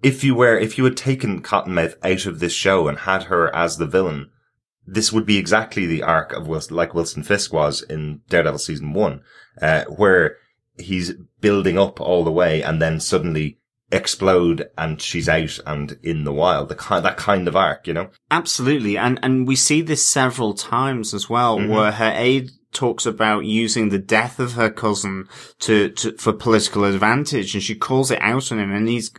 if you were, if you had taken Cottonmouth out of this show and had her as the villain, this would be exactly the arc of Wilson, like Wilson Fisk was in Daredevil season one, uh, where he's building up all the way and then suddenly explode and she's out and in the wild. The kind, that kind of arc, you know? Absolutely. And, and we see this several times as well, Mm-hmm. where her aide talks about using the death of her cousin to, to, for political advantage. And she calls it out on him and he's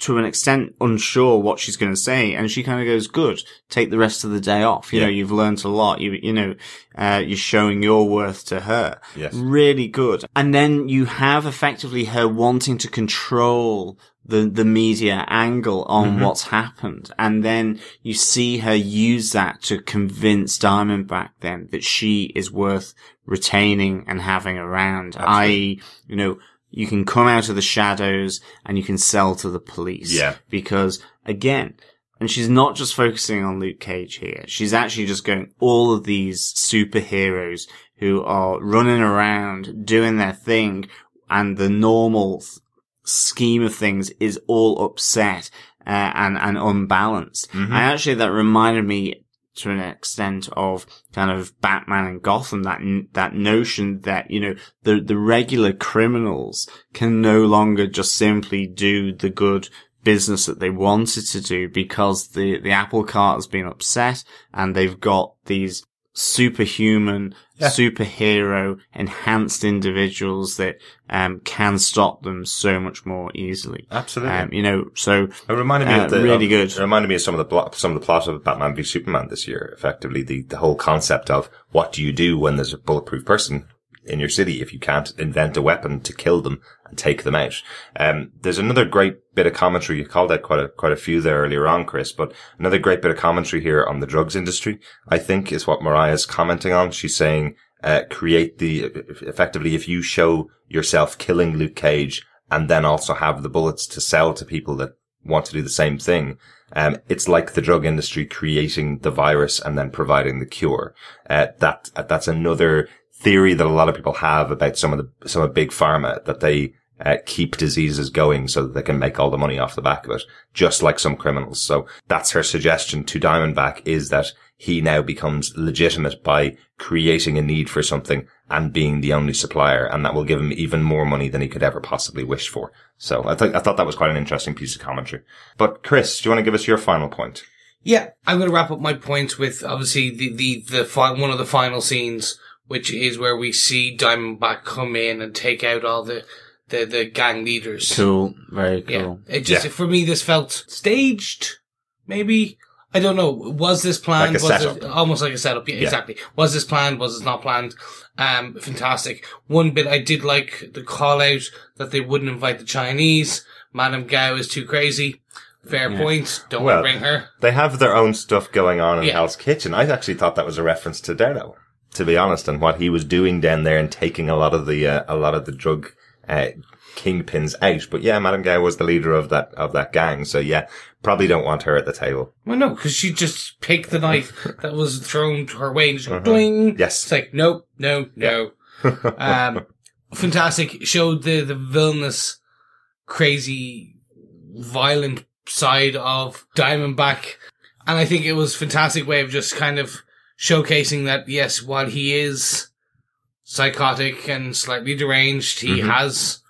to an extent unsure what she's going to say. And she kind of goes, good, take the rest of the day off. You know, you've learned a lot. You, you know, uh, you're showing your worth to her. Yes. Really good. And then you have effectively her wanting to control the, the media angle on Mm-hmm. what's happened. And then you see her use that to convince Diamondback then that she is worth retaining and having around. I.e., you know, you can come out of the shadows and you can sell to the police. Yeah. Because again, and she's not just focusing on Luke Cage here. She's actually just going all of these superheroes who are running around doing their thing and the normal th- scheme of things is all upset uh, and and unbalanced. Mm-hmm. I actually that reminded me to an extent of kind of Batman and Gotham that that notion that you know the the regular criminals can no longer just simply do the good business that they wanted to do because the the apple cart has been upset and they've got these superhuman Yeah. superhero enhanced individuals that um can stop them so much more easily Absolutely. um you know so It reminded me Uh, of the really of- good. It reminded me of some of the plot, some of the plot of Batman v Superman this year. Effectively, the the whole concept of what do you do when there's a bulletproof person in your city if you can't invent a weapon to kill them and take them out. Um, there's another great bit of commentary. You called out quite a quite a few there earlier on, Chris, but another great bit of commentary here on the drugs industry. I think is what Mariah's commenting on. She's saying. Uh, create the, effectively, if you show yourself killing Luke Cage and then also have the bullets to sell to people that want to do the same thing. Um, it's like the drug industry creating the virus and then providing the cure. Uh, that, that's another theory that a lot of people have about some of the, some of big pharma that they, uh, keep diseases going so that they can make all the money off the back of it, just like some criminals. So that's her suggestion to Diamondback is that he now becomes legitimate by creating a need for something and being the only supplier. And that will give him even more money than he could ever possibly wish for. So I think, I thought that was quite an interesting piece of commentary. But Chris, do you want to give us your final point? Yeah, I'm going to wrap up my points with obviously the the the one of the final scenes, which is where we see Diamondback come in and take out all the the, the gang leaders. cool very Yeah, cool it just Yeah. for me this felt staged. Maybe I don't know. Was this planned? Like a was setup. it almost like a setup? Yeah, Yeah. exactly. Was this planned? Was it not planned? Um, fantastic. One bit I did like the call out that they wouldn't invite the Chinese. Madame Gao is too crazy. Fair Yeah. point. Don't Well, bring her. They have their own stuff going on in Yeah. Hell's Kitchen. I actually thought that was a reference to Daredevil, to be honest, and what he was doing down there and taking a lot of the uh, a lot of the drug uh, kingpins out. But yeah, Madame Gao was the leader of that of that gang, so yeah, probably don't want her at the table. Well, no, because she just picked the knife that was thrown to her way and just doing. Uh-huh. Yes. It's like, nope, no, no. um, fantastic. Showed the, the villainous, crazy, violent side of Diamondback. And I think it was a fantastic way of just kind of showcasing that, yes, while he is psychotic and slightly deranged, he mm-hmm. has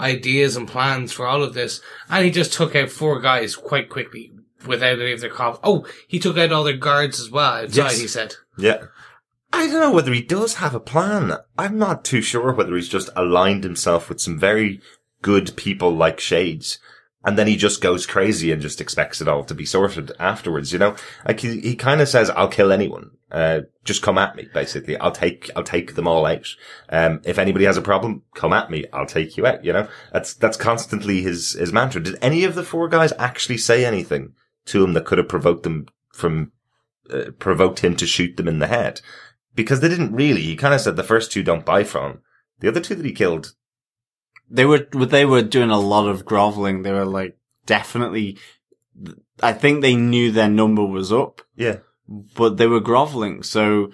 ideas and plans for all of this. And he just took out four guys quite quickly without any of their cops. Oh, he took out all their guards as well outside, Yes. he said. Yeah. I don't know whether he does have a plan. I'm not too sure whether he's just aligned himself with some very good people like Shades. And then he just goes crazy and just expects it all to be sorted afterwards, you know? Like he, he kind of says, I'll kill anyone. Uh, just come at me, basically. I'll take, I'll take them all out. Um, if anybody has a problem, come at me. I'll take you out, you know? That's, that's constantly his, his mantra. Did any of the four guys actually say anything to him that could have provoked them from, uh, provoked him to shoot them in the head? Because they didn't really. He kind of said the first two don't buy from. The other two that he killed, they were they were doing a lot of groveling they were like definitely i think they knew their number was up yeah. but they were groveling so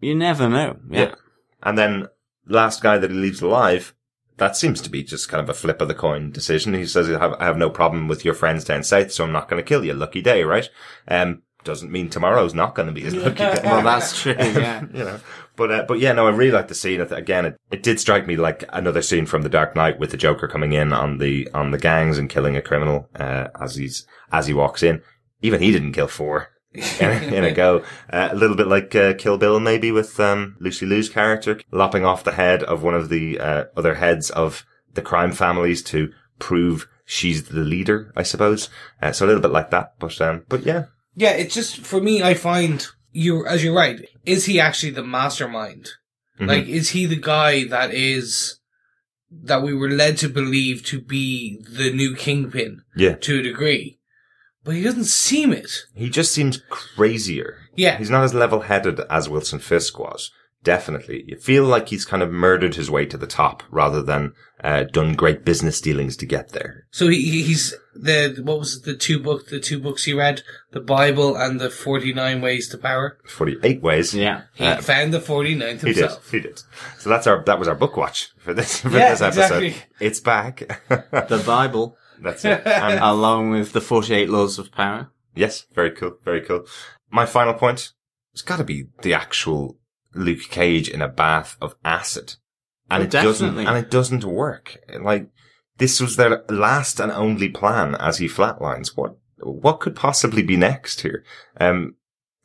you never know yeah, Yeah. And then last guy that he leaves alive, that seems to be just kind of a flip of the coin decision. He says, I have, I have no problem with your friends down south, so I'm not going to kill you. Lucky day, right? Um, doesn't mean tomorrow's not going to be his lucky day. Well, that's true. Yeah. you know. But uh, but yeah, no, I really like the scene. Again, it, it did strike me like another scene from The Dark Knight with the Joker coming in on the on the gangs and killing a criminal uh, as he's as he walks in. Even he didn't kill four in, in a go. Uh, a little bit like uh, Kill Bill, maybe with um, Lucy Liu's character lopping off the head of one of the uh, other heads of the crime families to prove she's the leader. I suppose. Uh, so a little bit like that. But um, but yeah, Yeah, it's just for me. I find you as you're right. Is he actually the mastermind? Mhm. Like, is he the guy that is that we were led to believe to be the new kingpin yeah. to a degree? But he doesn't seem it. He just seems crazier. Yeah. He's not as level headed as Wilson Fisk was. Definitely. You feel like he's kind of murdered his way to the top rather than uh, done great business dealings to get there. So he he- he's the what was it, the two book the two books he read the Bible and the forty nine ways to power. 48 ways. Yeah. He found the 49th He did. himself. He did. So that's our, that was our book watch for this, for Yeah, this episode. exactly. It's back. The Bible, that's it. And along with the 48 laws of power. Yes, very cool, very cool. My final point, it's got to be the actual Luke Cage in a bath of acid, and Oh, it doesn't, and it doesn't work. Like this was their last and only plan as he flatlines. What what could possibly be next here? Um,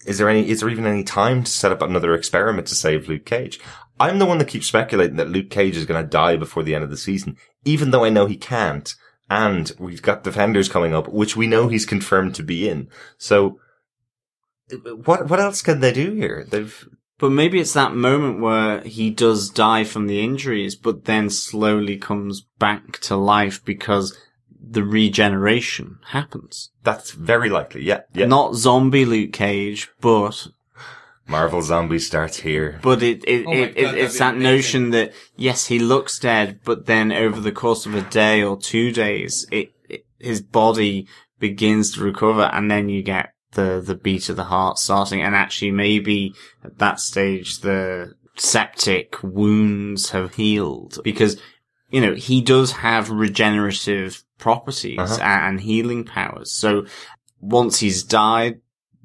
is there any? Is there even any time to set up another experiment to save Luke Cage? I'm the one that keeps speculating that Luke Cage is going to die before the end of the season, even though I know he can't. And we've got Defenders coming up, which we know he's confirmed to be in. So, what what else can they do here? They've But maybe it's that moment where he does die from the injuries, but then slowly comes back to life because the regeneration happens. that's very likely. Yeah, yeah. Not zombie Luke Cage, but Marvel Zombie starts here. but it, it, Oh it, God, it it's that amazing. notion that yes, he looks dead, but then over the course of a day or two days, it, it his body begins to recover, and then you get the the beat of the heart starting, and actually maybe at that stage the septic wounds have healed because you know he does have regenerative properties Uh-huh. and healing powers. So once he's died,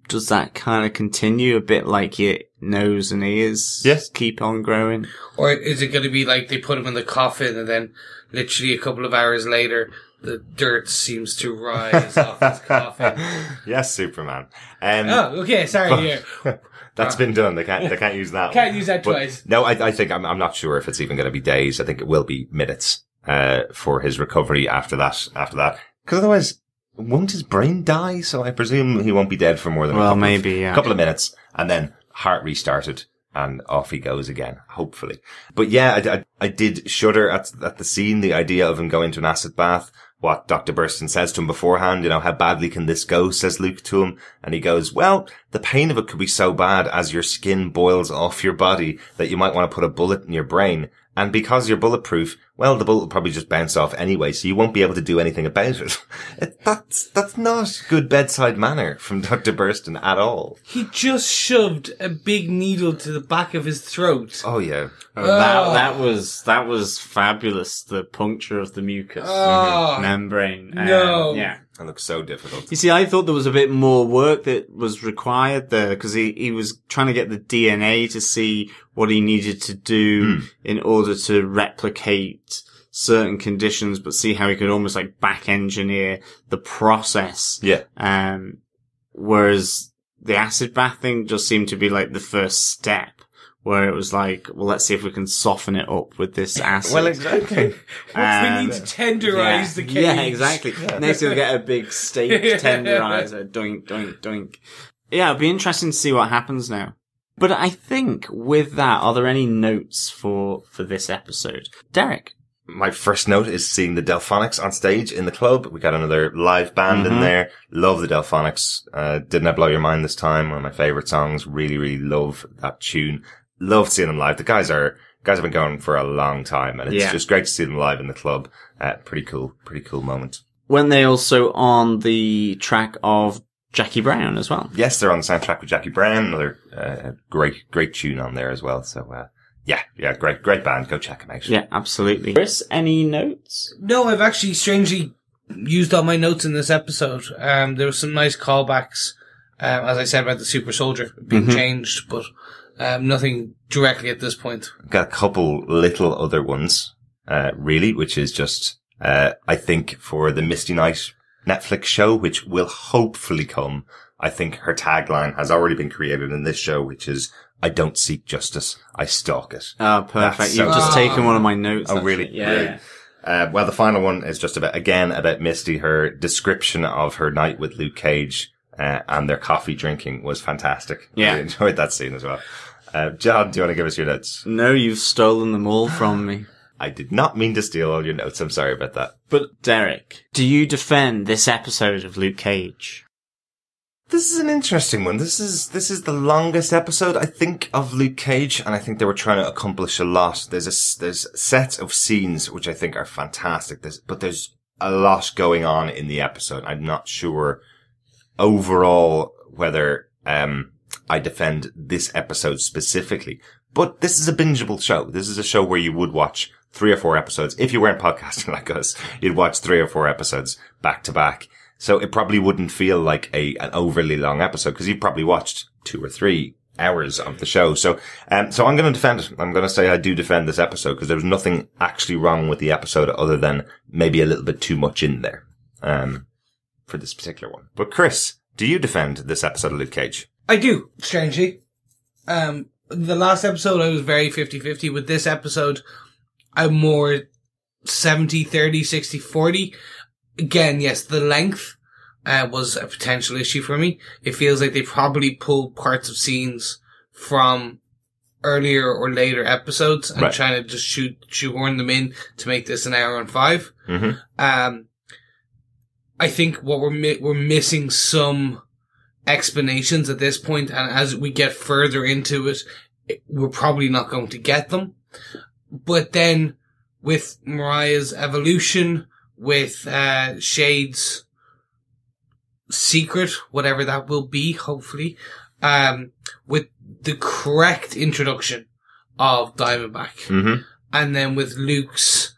does that kind of continue a bit like your nose and ears Yes. keep on growing? Or is it going to be like they put him in the coffin and then literally a couple of hours later the dirt seems to rise off his coffin? yes, Superman. Um, Oh, okay. Sorry. Yeah. That's been done. They can't. They can't use that. Can't use that But twice. No, I, I think I'm. I'm not sure if it's even going to be days. I think it will be minutes uh, for his recovery after that. After that, because otherwise, won't his brain die? So I presume he won't be dead for more than a Well, couple of- maybe, yeah. couple of minutes, and then heart restarted. And off he goes again, hopefully. But yeah, I, I, I did shudder at, at the scene, the idea of him going to an acid bath. What Dr. Burstein says to him beforehand, you know, how badly can this go, says Luke to him. And he goes, well, the pain of it could be so bad as your skin boils off your body that you might want to put a bullet in your brain. And because you're bulletproof, well, the bullet will probably just bounce off anyway, so you won't be able to do anything about it. it that's, that's not good bedside manner from Dr. Burstein at all. He just shoved a big needle to the back of his throat. Oh yeah. that that was that was fabulous. The puncture of the mucus Oh. membrane. Um, No. yeah. That looks so difficult. You see, I thought there was a bit more work that was required there because he, he was trying to get the DNA to see what he needed to do in order to replicate certain conditions, but see how he could almost like back engineer the process. Yeah. Um, whereas the acid bath thing just seemed to be like the first step where it was like, well, let's see if we can soften it up with this acid. Well, exactly. We need to tenderize the cage. yeah, exactly. Next, you'll get a big steak tenderizer. doink, doink, doink. Yeah, it'll be interesting to see what happens now. But I think with that, are there any notes for for this episode, Derek? My first note is seeing the Delfonics on stage in the club. We got another live band in Mhm. there. Love the Delfonics. Uh, didn't I blow your mind this time? One of my favorite songs. Really, really love that tune. Love seeing them live. The guys are, guys have been going for a long time and it's Yeah. just great to see them live in the club. Uh, pretty cool, pretty cool moment. When they also on the track of Jackie Brown as well. Yes, they're on the soundtrack with Jackie Brown. Another, uh, great, great tune on there as well. So, uh, Yeah, yeah, great, great band. Go check them out. Yeah, absolutely. Chris, any notes? No, I've actually strangely used all my notes in this episode. Um, there were some nice callbacks, um, as I said about the super soldier being changed, but um, nothing directly at this point. Got a couple little other ones, uh, really, which is just, uh, I think for the Misty Knight Netflix show, which will hopefully come. I think her tagline has already been created in this show, which is, I don't seek justice, I stalk it. Oh, perfect. That's You've so- just taken one of my notes. Oh, actually. really? Yeah. Really? yeah. Uh, well, the final one is just about, again, about Misty. Her description of her night with Luke Cage, uh, and their coffee drinking was fantastic. Yeah. I enjoyed that scene as well. Uh, John, do you want to give us your notes? No, you've stolen them all from me. I did not mean to steal all your notes. I'm sorry about that. But Derek, do you defend this episode of Luke Cage? This is an interesting one. This is this is the longest episode I think of Luke Cage, and I think they were trying to accomplish a lot. There's a there's sets of scenes which I think are fantastic. There's, but there's a lot going on in the episode. I'm not sure overall whether um I defend this episode specifically, but this is a bingeable show. This is a show where you would watch three or four episodes. If you weren't podcasting like us, you'd watch three or four episodes back to back. So it probably wouldn't feel like a, an overly long episode because you've probably watched two or three hours of the show. So, um, so I'm going to defend it. I'm going to say I do defend this episode because there was nothing actually wrong with the episode other than maybe a little bit too much in there, um, for this particular one. But Chris, do you defend this episode of Luke Cage? I do, strangely. Um, the last episode I was very 50-50. With this episode, I'm more 70, 30, 60, 40. Again, yes, the length, uh, was a potential issue for me. It feels like they probably pulled parts of scenes from earlier or later episodes and Right. trying to just shoot, shoehorn them in to make this an hour and five. Mm-hmm. Um, I think what we're mi- we're missing some explanations at this point, and as we get further into it, it- we're probably not going to get them. But then, with Mariah's evolution, with uh, Shade's secret, whatever that will be, hopefully, um, with the correct introduction of Diamondback Mm-hmm. and then with Luke's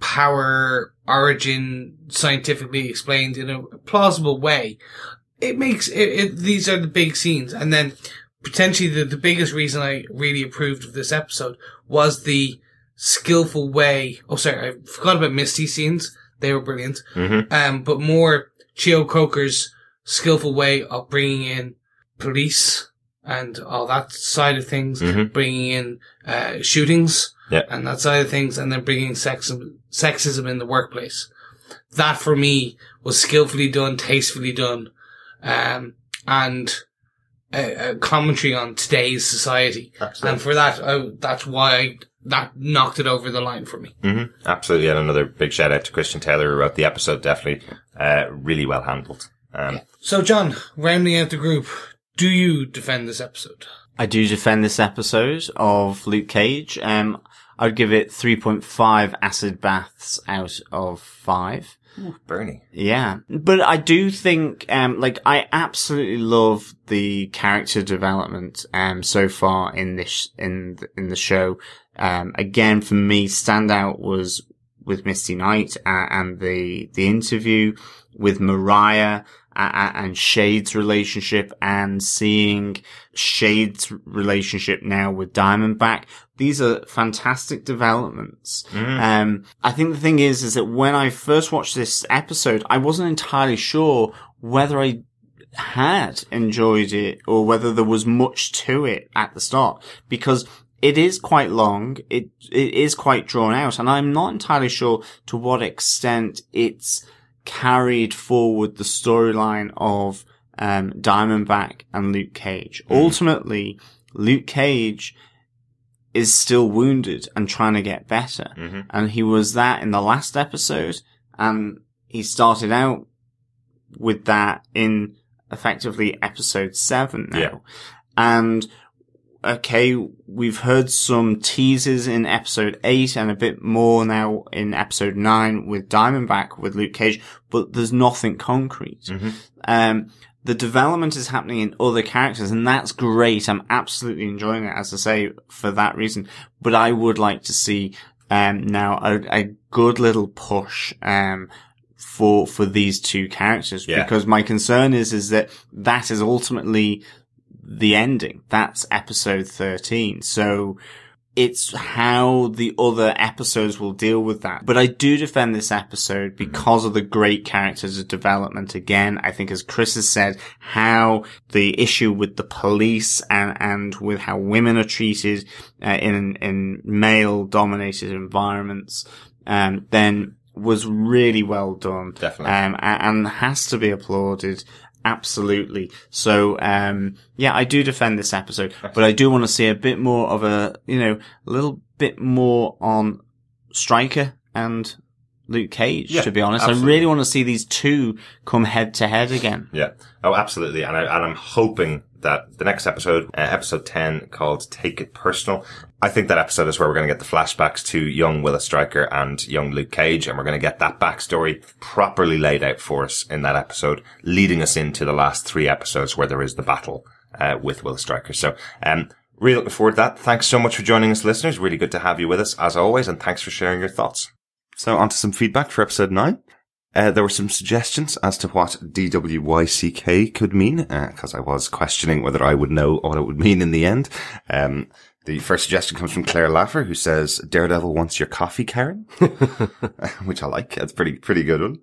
power origin scientifically explained in a plausible way, it makes it, it these are the big scenes. And then potentially the, the biggest reason I really approved of this episode was the skillful way. Oh, sorry, I forgot about Misty scenes. They were brilliant. Mm-hmm. Um, but more Cheo Coker's skillful way of bringing in police and all that side of things, Mhm. bringing in uh, shootings and that side of things, and then bringing sexism, sexism in the workplace. That for me was skillfully done, tastefully done, um, and a, a commentary on today's society. And for that, I, that's why I, that knocked it over the line for me. hmm Absolutely. And another big shout out to Christian Taylor who wrote the episode. Definitely, uh, really well handled. Um, So, John, rounding out the group, do you defend this episode? I do defend this episode of Luke Cage. Um, I'd give it 3.5 acid baths out of 5. Bernie. Yeah. But I do think, um, like, I absolutely love the character development, um, so far in this, in, in the show. Um, again, for me, standout was with Misty Knight uh, and the, the interview with Mariah and Shade's relationship and seeing Shade's relationship now with Diamondback. These are fantastic developments. Um, I think the thing is, is that when I first watched this episode, I wasn't entirely sure whether I had enjoyed it or whether there was much to it at the start because it is quite long. It, it is quite drawn out and I'm not entirely sure to what extent it's carried forward the storyline of, um, Diamondback and Luke Cage. Ultimately, Luke Cage is still wounded and trying to get better. Mhm. And he was that in the last episode and he started out with that in effectively episode seven now. Yeah. And okay, we've heard some teasers in episode eight and a bit more now in episode nine with Diamondback with Luke Cage, but there's nothing concrete. Mhm. Um, the development is happening in other characters and that's great. I'm absolutely enjoying it, as I say, for that reason. But I would like to see, um, now a, a good little push, um, for, for these two characters Yeah. because my concern is, is that that is ultimately the ending. That's episode 13. So it's how the other episodes will deal with that. But I do defend this episode because of the great characters of development. Again, I think as Chris has said, how the issue with the police and, and with how women are treated uh, in, in male dominated environments, um, then was really well done. Definitely. Um, a- and has to be applauded. Absolutely. So, um, yeah, I do defend this episode, but I do want to see a bit more of a, you know, a little bit more on Stryker and Luke Cage, Yeah, to be honest. absolutely. I really want to see these two come head to head again. Yeah. Oh, absolutely. And, I, and I'm hoping that the next episode, uh, episode 10 called Take It Personal, I think that episode is where we're going to get the flashbacks to young Willis Stryker and young Luke Cage. And we're going to get that backstory properly laid out for us in that episode, leading us into the last three episodes where there is the battle, uh, with Willis Stryker. So, um, really looking forward to that. Thanks so much for joining us, listeners. Really good to have you with us as always. And thanks for sharing your thoughts. So on to some feedback for episode nine. Uh, there were some suggestions as to what DWYCK could mean, because I was questioning whether I would know what it would mean in the end. Um, the first suggestion comes from Claire Laffer, who says, Daredevil wants your coffee, Karen. Which I like. That's pretty, pretty good one.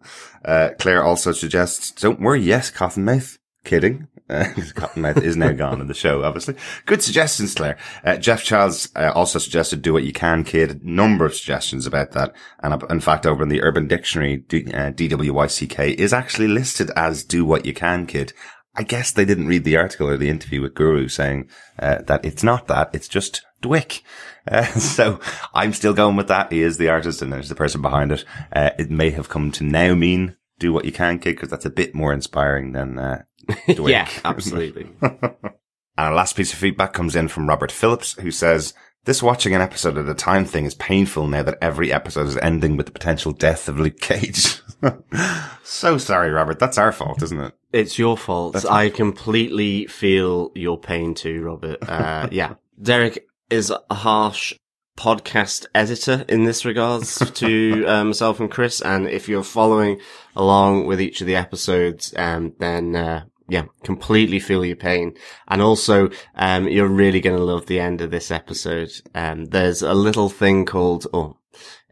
Uh, Claire also suggests, don't worry, yes, Cottonmouth. Kidding. Uh, Cottonmouth is now gone in the show, obviously. Good suggestions, Claire. Uh, Jeff Charles uh, also suggested do what you can, kid. Number of suggestions about that. And uh, in fact, over in the Urban Dictionary, D- uh, DWYCK is actually listed as do what you can, kid. I guess they didn't read the article or the interview with Guru saying uh, that it's not that, it's just Dwick. Uh, so I'm still going with that. He is the artist and there's the person behind it. Uh, it may have come to now mean do what you can, kid, because that's a bit more inspiring than uh, Dwick. Yeah, absolutely. And our last piece of feedback comes in from Robert Phillips, who says, this watching an episode at a time thing is painful now that every episode is ending with the potential death of Luke Cage. So sorry, Robert. That's our fault, isn't it? It's your fault. I completely feel your pain too, Robert. Uh, yeah. Derek is a harsh podcast editor in this regards to uh, myself and Chris. And if you're following along with each of the episodes, um, then, uh, yeah, completely feel your pain. And also, um, you're really going to love the end of this episode. Um, there's a little thing called, oh,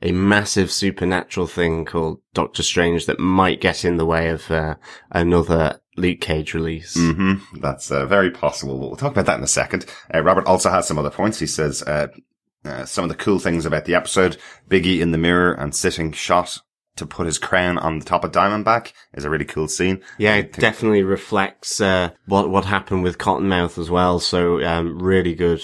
a massive supernatural thing called Doctor Strange that might get in the way of uh, another Luke Cage release. Mm-hmm. That's uh, very possible. We'll talk about that in a second. Uh, Robert also has some other points. He says, uh, uh, some of the cool things about the episode, Biggie in the mirror and sitting shot to put his crown on the top of Diamondback is a really cool scene. Yeah, it definitely reflects uh, what what happened with Cottonmouth as well. So um, really good.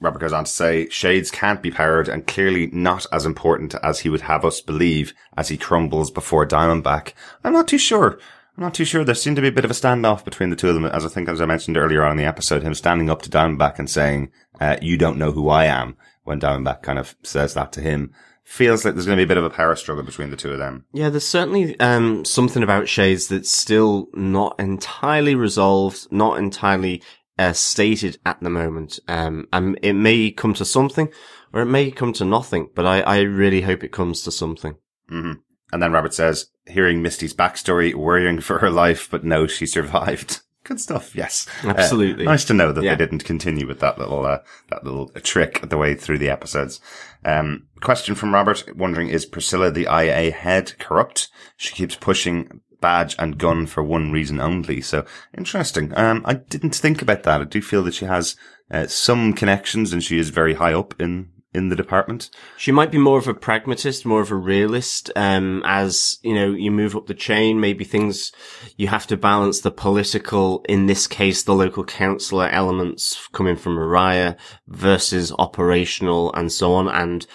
Robert goes on to say, Shades can't be powered and clearly not as important as he would have us believe as he crumbles before Diamondback. I'm not too sure. I'm not too sure. There seemed to be a bit of a standoff between the two of them, as I think, as I mentioned earlier on in the episode, him standing up to Diamondback and saying, uh, you don't know who I am, when Diamondback kind of says that to him. Feels like there's going to be a bit of a power struggle between the two of them. Yeah, there's certainly um, something about Shades that's still not entirely resolved, not entirely uh, stated at the moment. Um, and it may come to something, or it may come to nothing. But I, I really hope it comes to something. hmm And then Robert says, hearing Misty's backstory, worrying for her life, but no, she survived. Good stuff. Yes. Uh, Absolutely. nice to know that Yeah. they didn't continue with that little, uh, that little trick the way through the episodes. Um, question from Robert, wondering, is Priscilla the IA head corrupt? She keeps pushing badge and gun for one reason only. So interesting. Um, I didn't think about that. I do feel that she has, uh, some connections and she is very high up in, in the department. She might be more of a pragmatist, more of a realist. Um, as you know, you move up the chain, maybe things you have to balance the political, in this case, the local councillor elements coming from Mariah versus operational and so on. And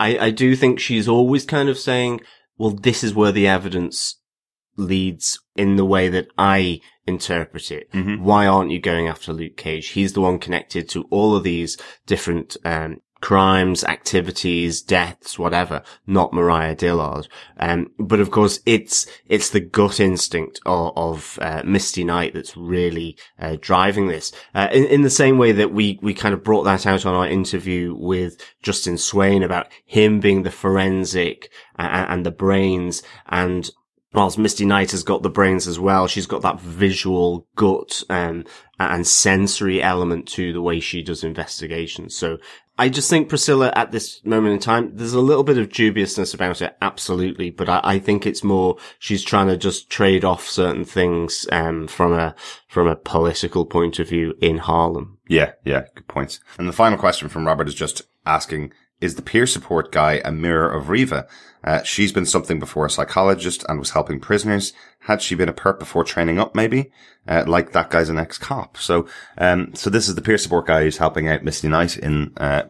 I, I do think she's always kind of saying, well, this is where the evidence leads in the way that I interpret it. Mhm. Why aren't you going after Luke Cage? He's the one connected to all of these different, um, crimes, activities, deaths, whatever, not Mariah Dillard. Um, but of course, it's, it's the gut instinct of, of uh, Misty Knight that's really, uh, driving this. Uh, in, in the same way that we, we kind of brought that out on our interview with Justin Swain about him being the forensic and, and the brains and whilst Misty Knight has got the brains as well, she's got that visual gut um, and sensory element to the way she does investigations. So I just think Priscilla at this moment in time, there's a little bit of dubiousness about it, absolutely, but I, I think it's more she's trying to just trade off certain things um, from a from a political point of view in Harlem. Yeah, yeah, good points. And the final question from Robert is just asking, is the peer support guy a mirror of Reva? Uh, she's been something before a psychologist and was helping prisoners. Had she been a perp before training up, maybe? Uh, like that guy's an ex-cop. So, um, so this is the peer support guy who's helping out Misty Knight in, uh,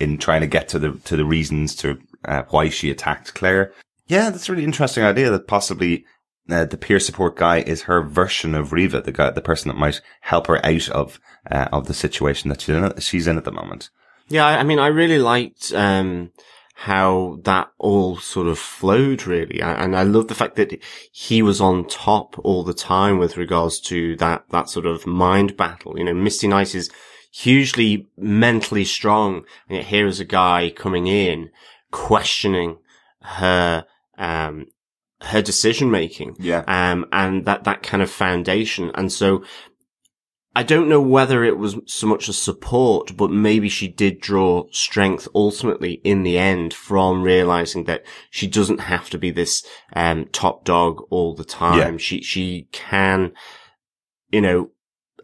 in trying to get to the, to the reasons to, uh, why she attacked Claire. Yeah, that's a really interesting idea that possibly, uh, the peer support guy is her version of Reva, the guy, the person that might help her out of, uh, of the situation that she's in, she's in at the moment. Yeah, I mean, I really liked um, how that all sort of flowed, really, and I love the fact that he was on top all the time with regards to that that sort of mind battle. You know, Misty Knight is hugely mentally strong, and yet here is a guy coming in questioning her um, her decision making Yeah. um, and that, that kind of foundation. And so I don't know whether it was so much a support, but maybe she did draw strength ultimately in the end from realizing that she doesn't have to be this, um, top dog all the time. Yeah. She, she can, you know,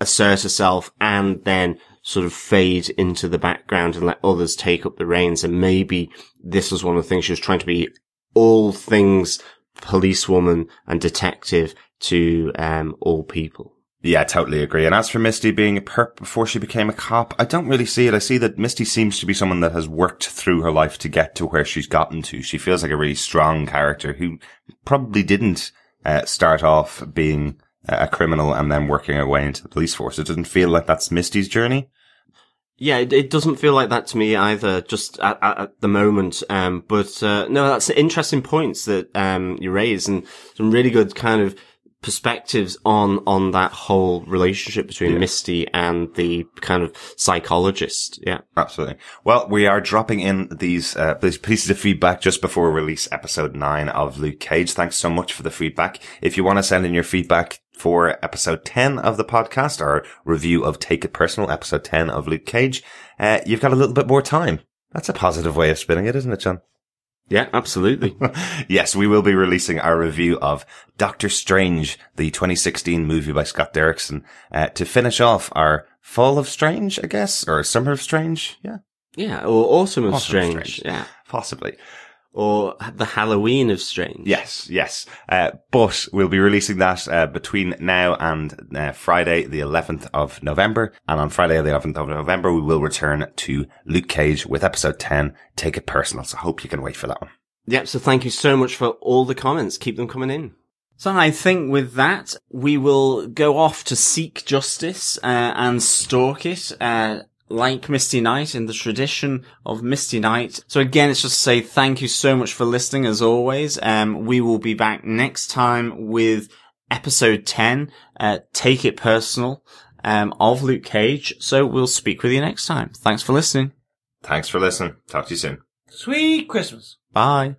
assert herself and then sort of fade into the background and let others take up the reins. And maybe this was one of the things she was trying to be all things policewoman and detective to, um, all people. Yeah, I totally agree. And as for Misty being a perp before she became a cop, I don't really see it. I see that Misty seems to be someone that has worked through her life to get to where she's gotten to. She feels like a really strong character who probably didn't uh, start off being a criminal and then working her way into the police force. It doesn't feel like that's Misty's journey. Yeah, it, it doesn't feel like that to me either, just at, at, at the moment. Um, but, uh, no, that's interesting points that, um, you raise and some really good kind of perspectives on, on that whole relationship between Misty and the kind of psychologist. Yeah. Absolutely. Well, we are dropping in these, uh, these pieces of feedback just before we release episode nine of Luke Cage. Thanks so much for the feedback. If you want to send in your feedback for episode 10 of the podcast, our review of Take It Personal, episode 10 of Luke Cage, uh, you've got a little bit more time. That's a positive way of spinning it, isn't it, John? Yeah, absolutely. yes, we will be releasing our review of Doctor Strange, the 2016 movie by Scott Derrickson, uh, to finish off our Fall of Strange, I guess, or Summer of Strange. Yeah, yeah. Or Autumn of Strange. Strange. Yeah. possibly. Or the Halloween of Strange. Yes, yes. Uh, but we'll be releasing that uh, between now and uh, Friday, the 11th of November. And on Friday, the 11th of November, we will return to Luke Cage with episode 10, Take It Personal. So I hope you can wait for that one. Yep. So thank you so much for all the comments. Keep them coming in. So I think with that, we will go off to seek justice uh, and stalk it, uh, like Misty Knight in the tradition of Misty Knight. So again, it's just to say thank you so much for listening as always. Um, we will be back next time with episode 10, uh, Take It Personal, um, of Luke Cage. So we'll speak with you next time. Thanks for listening. Thanks for listening. Talk to you soon. Sweet Christmas. Bye.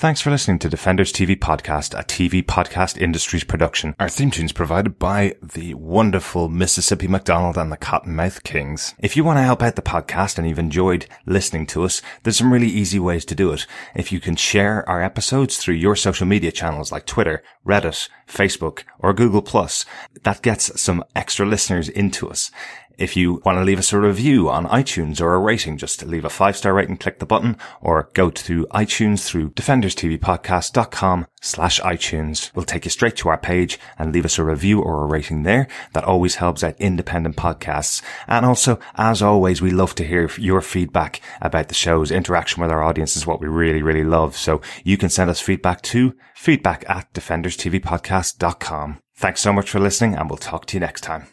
Thanks for listening to Defenders TV Podcast, a TV podcast industries production. Our theme tune's provided by the wonderful Mississippi McDonald and the Cottonmouth Kings. If you want to help out the podcast and you've enjoyed listening to us, there's some really easy ways to do it. If you can share our episodes through your social media channels like Twitter, Reddit, Facebook, or Google+, that gets some extra listeners into us. If you want to leave us a review on iTunes or a rating, just leave a five star rating, click the button, or go to iTunes through defenderstvpodcast.com slash iTunes. We'll take you straight to our page and leave us a review or a rating there. That always helps out independent podcasts. And also, as always, we love to hear your feedback about the show's interaction with our audience is what we really, really love. So you can send us feedback to feedback at defenderstvpodcast.com. Thanks so much for listening and we'll talk to you next time.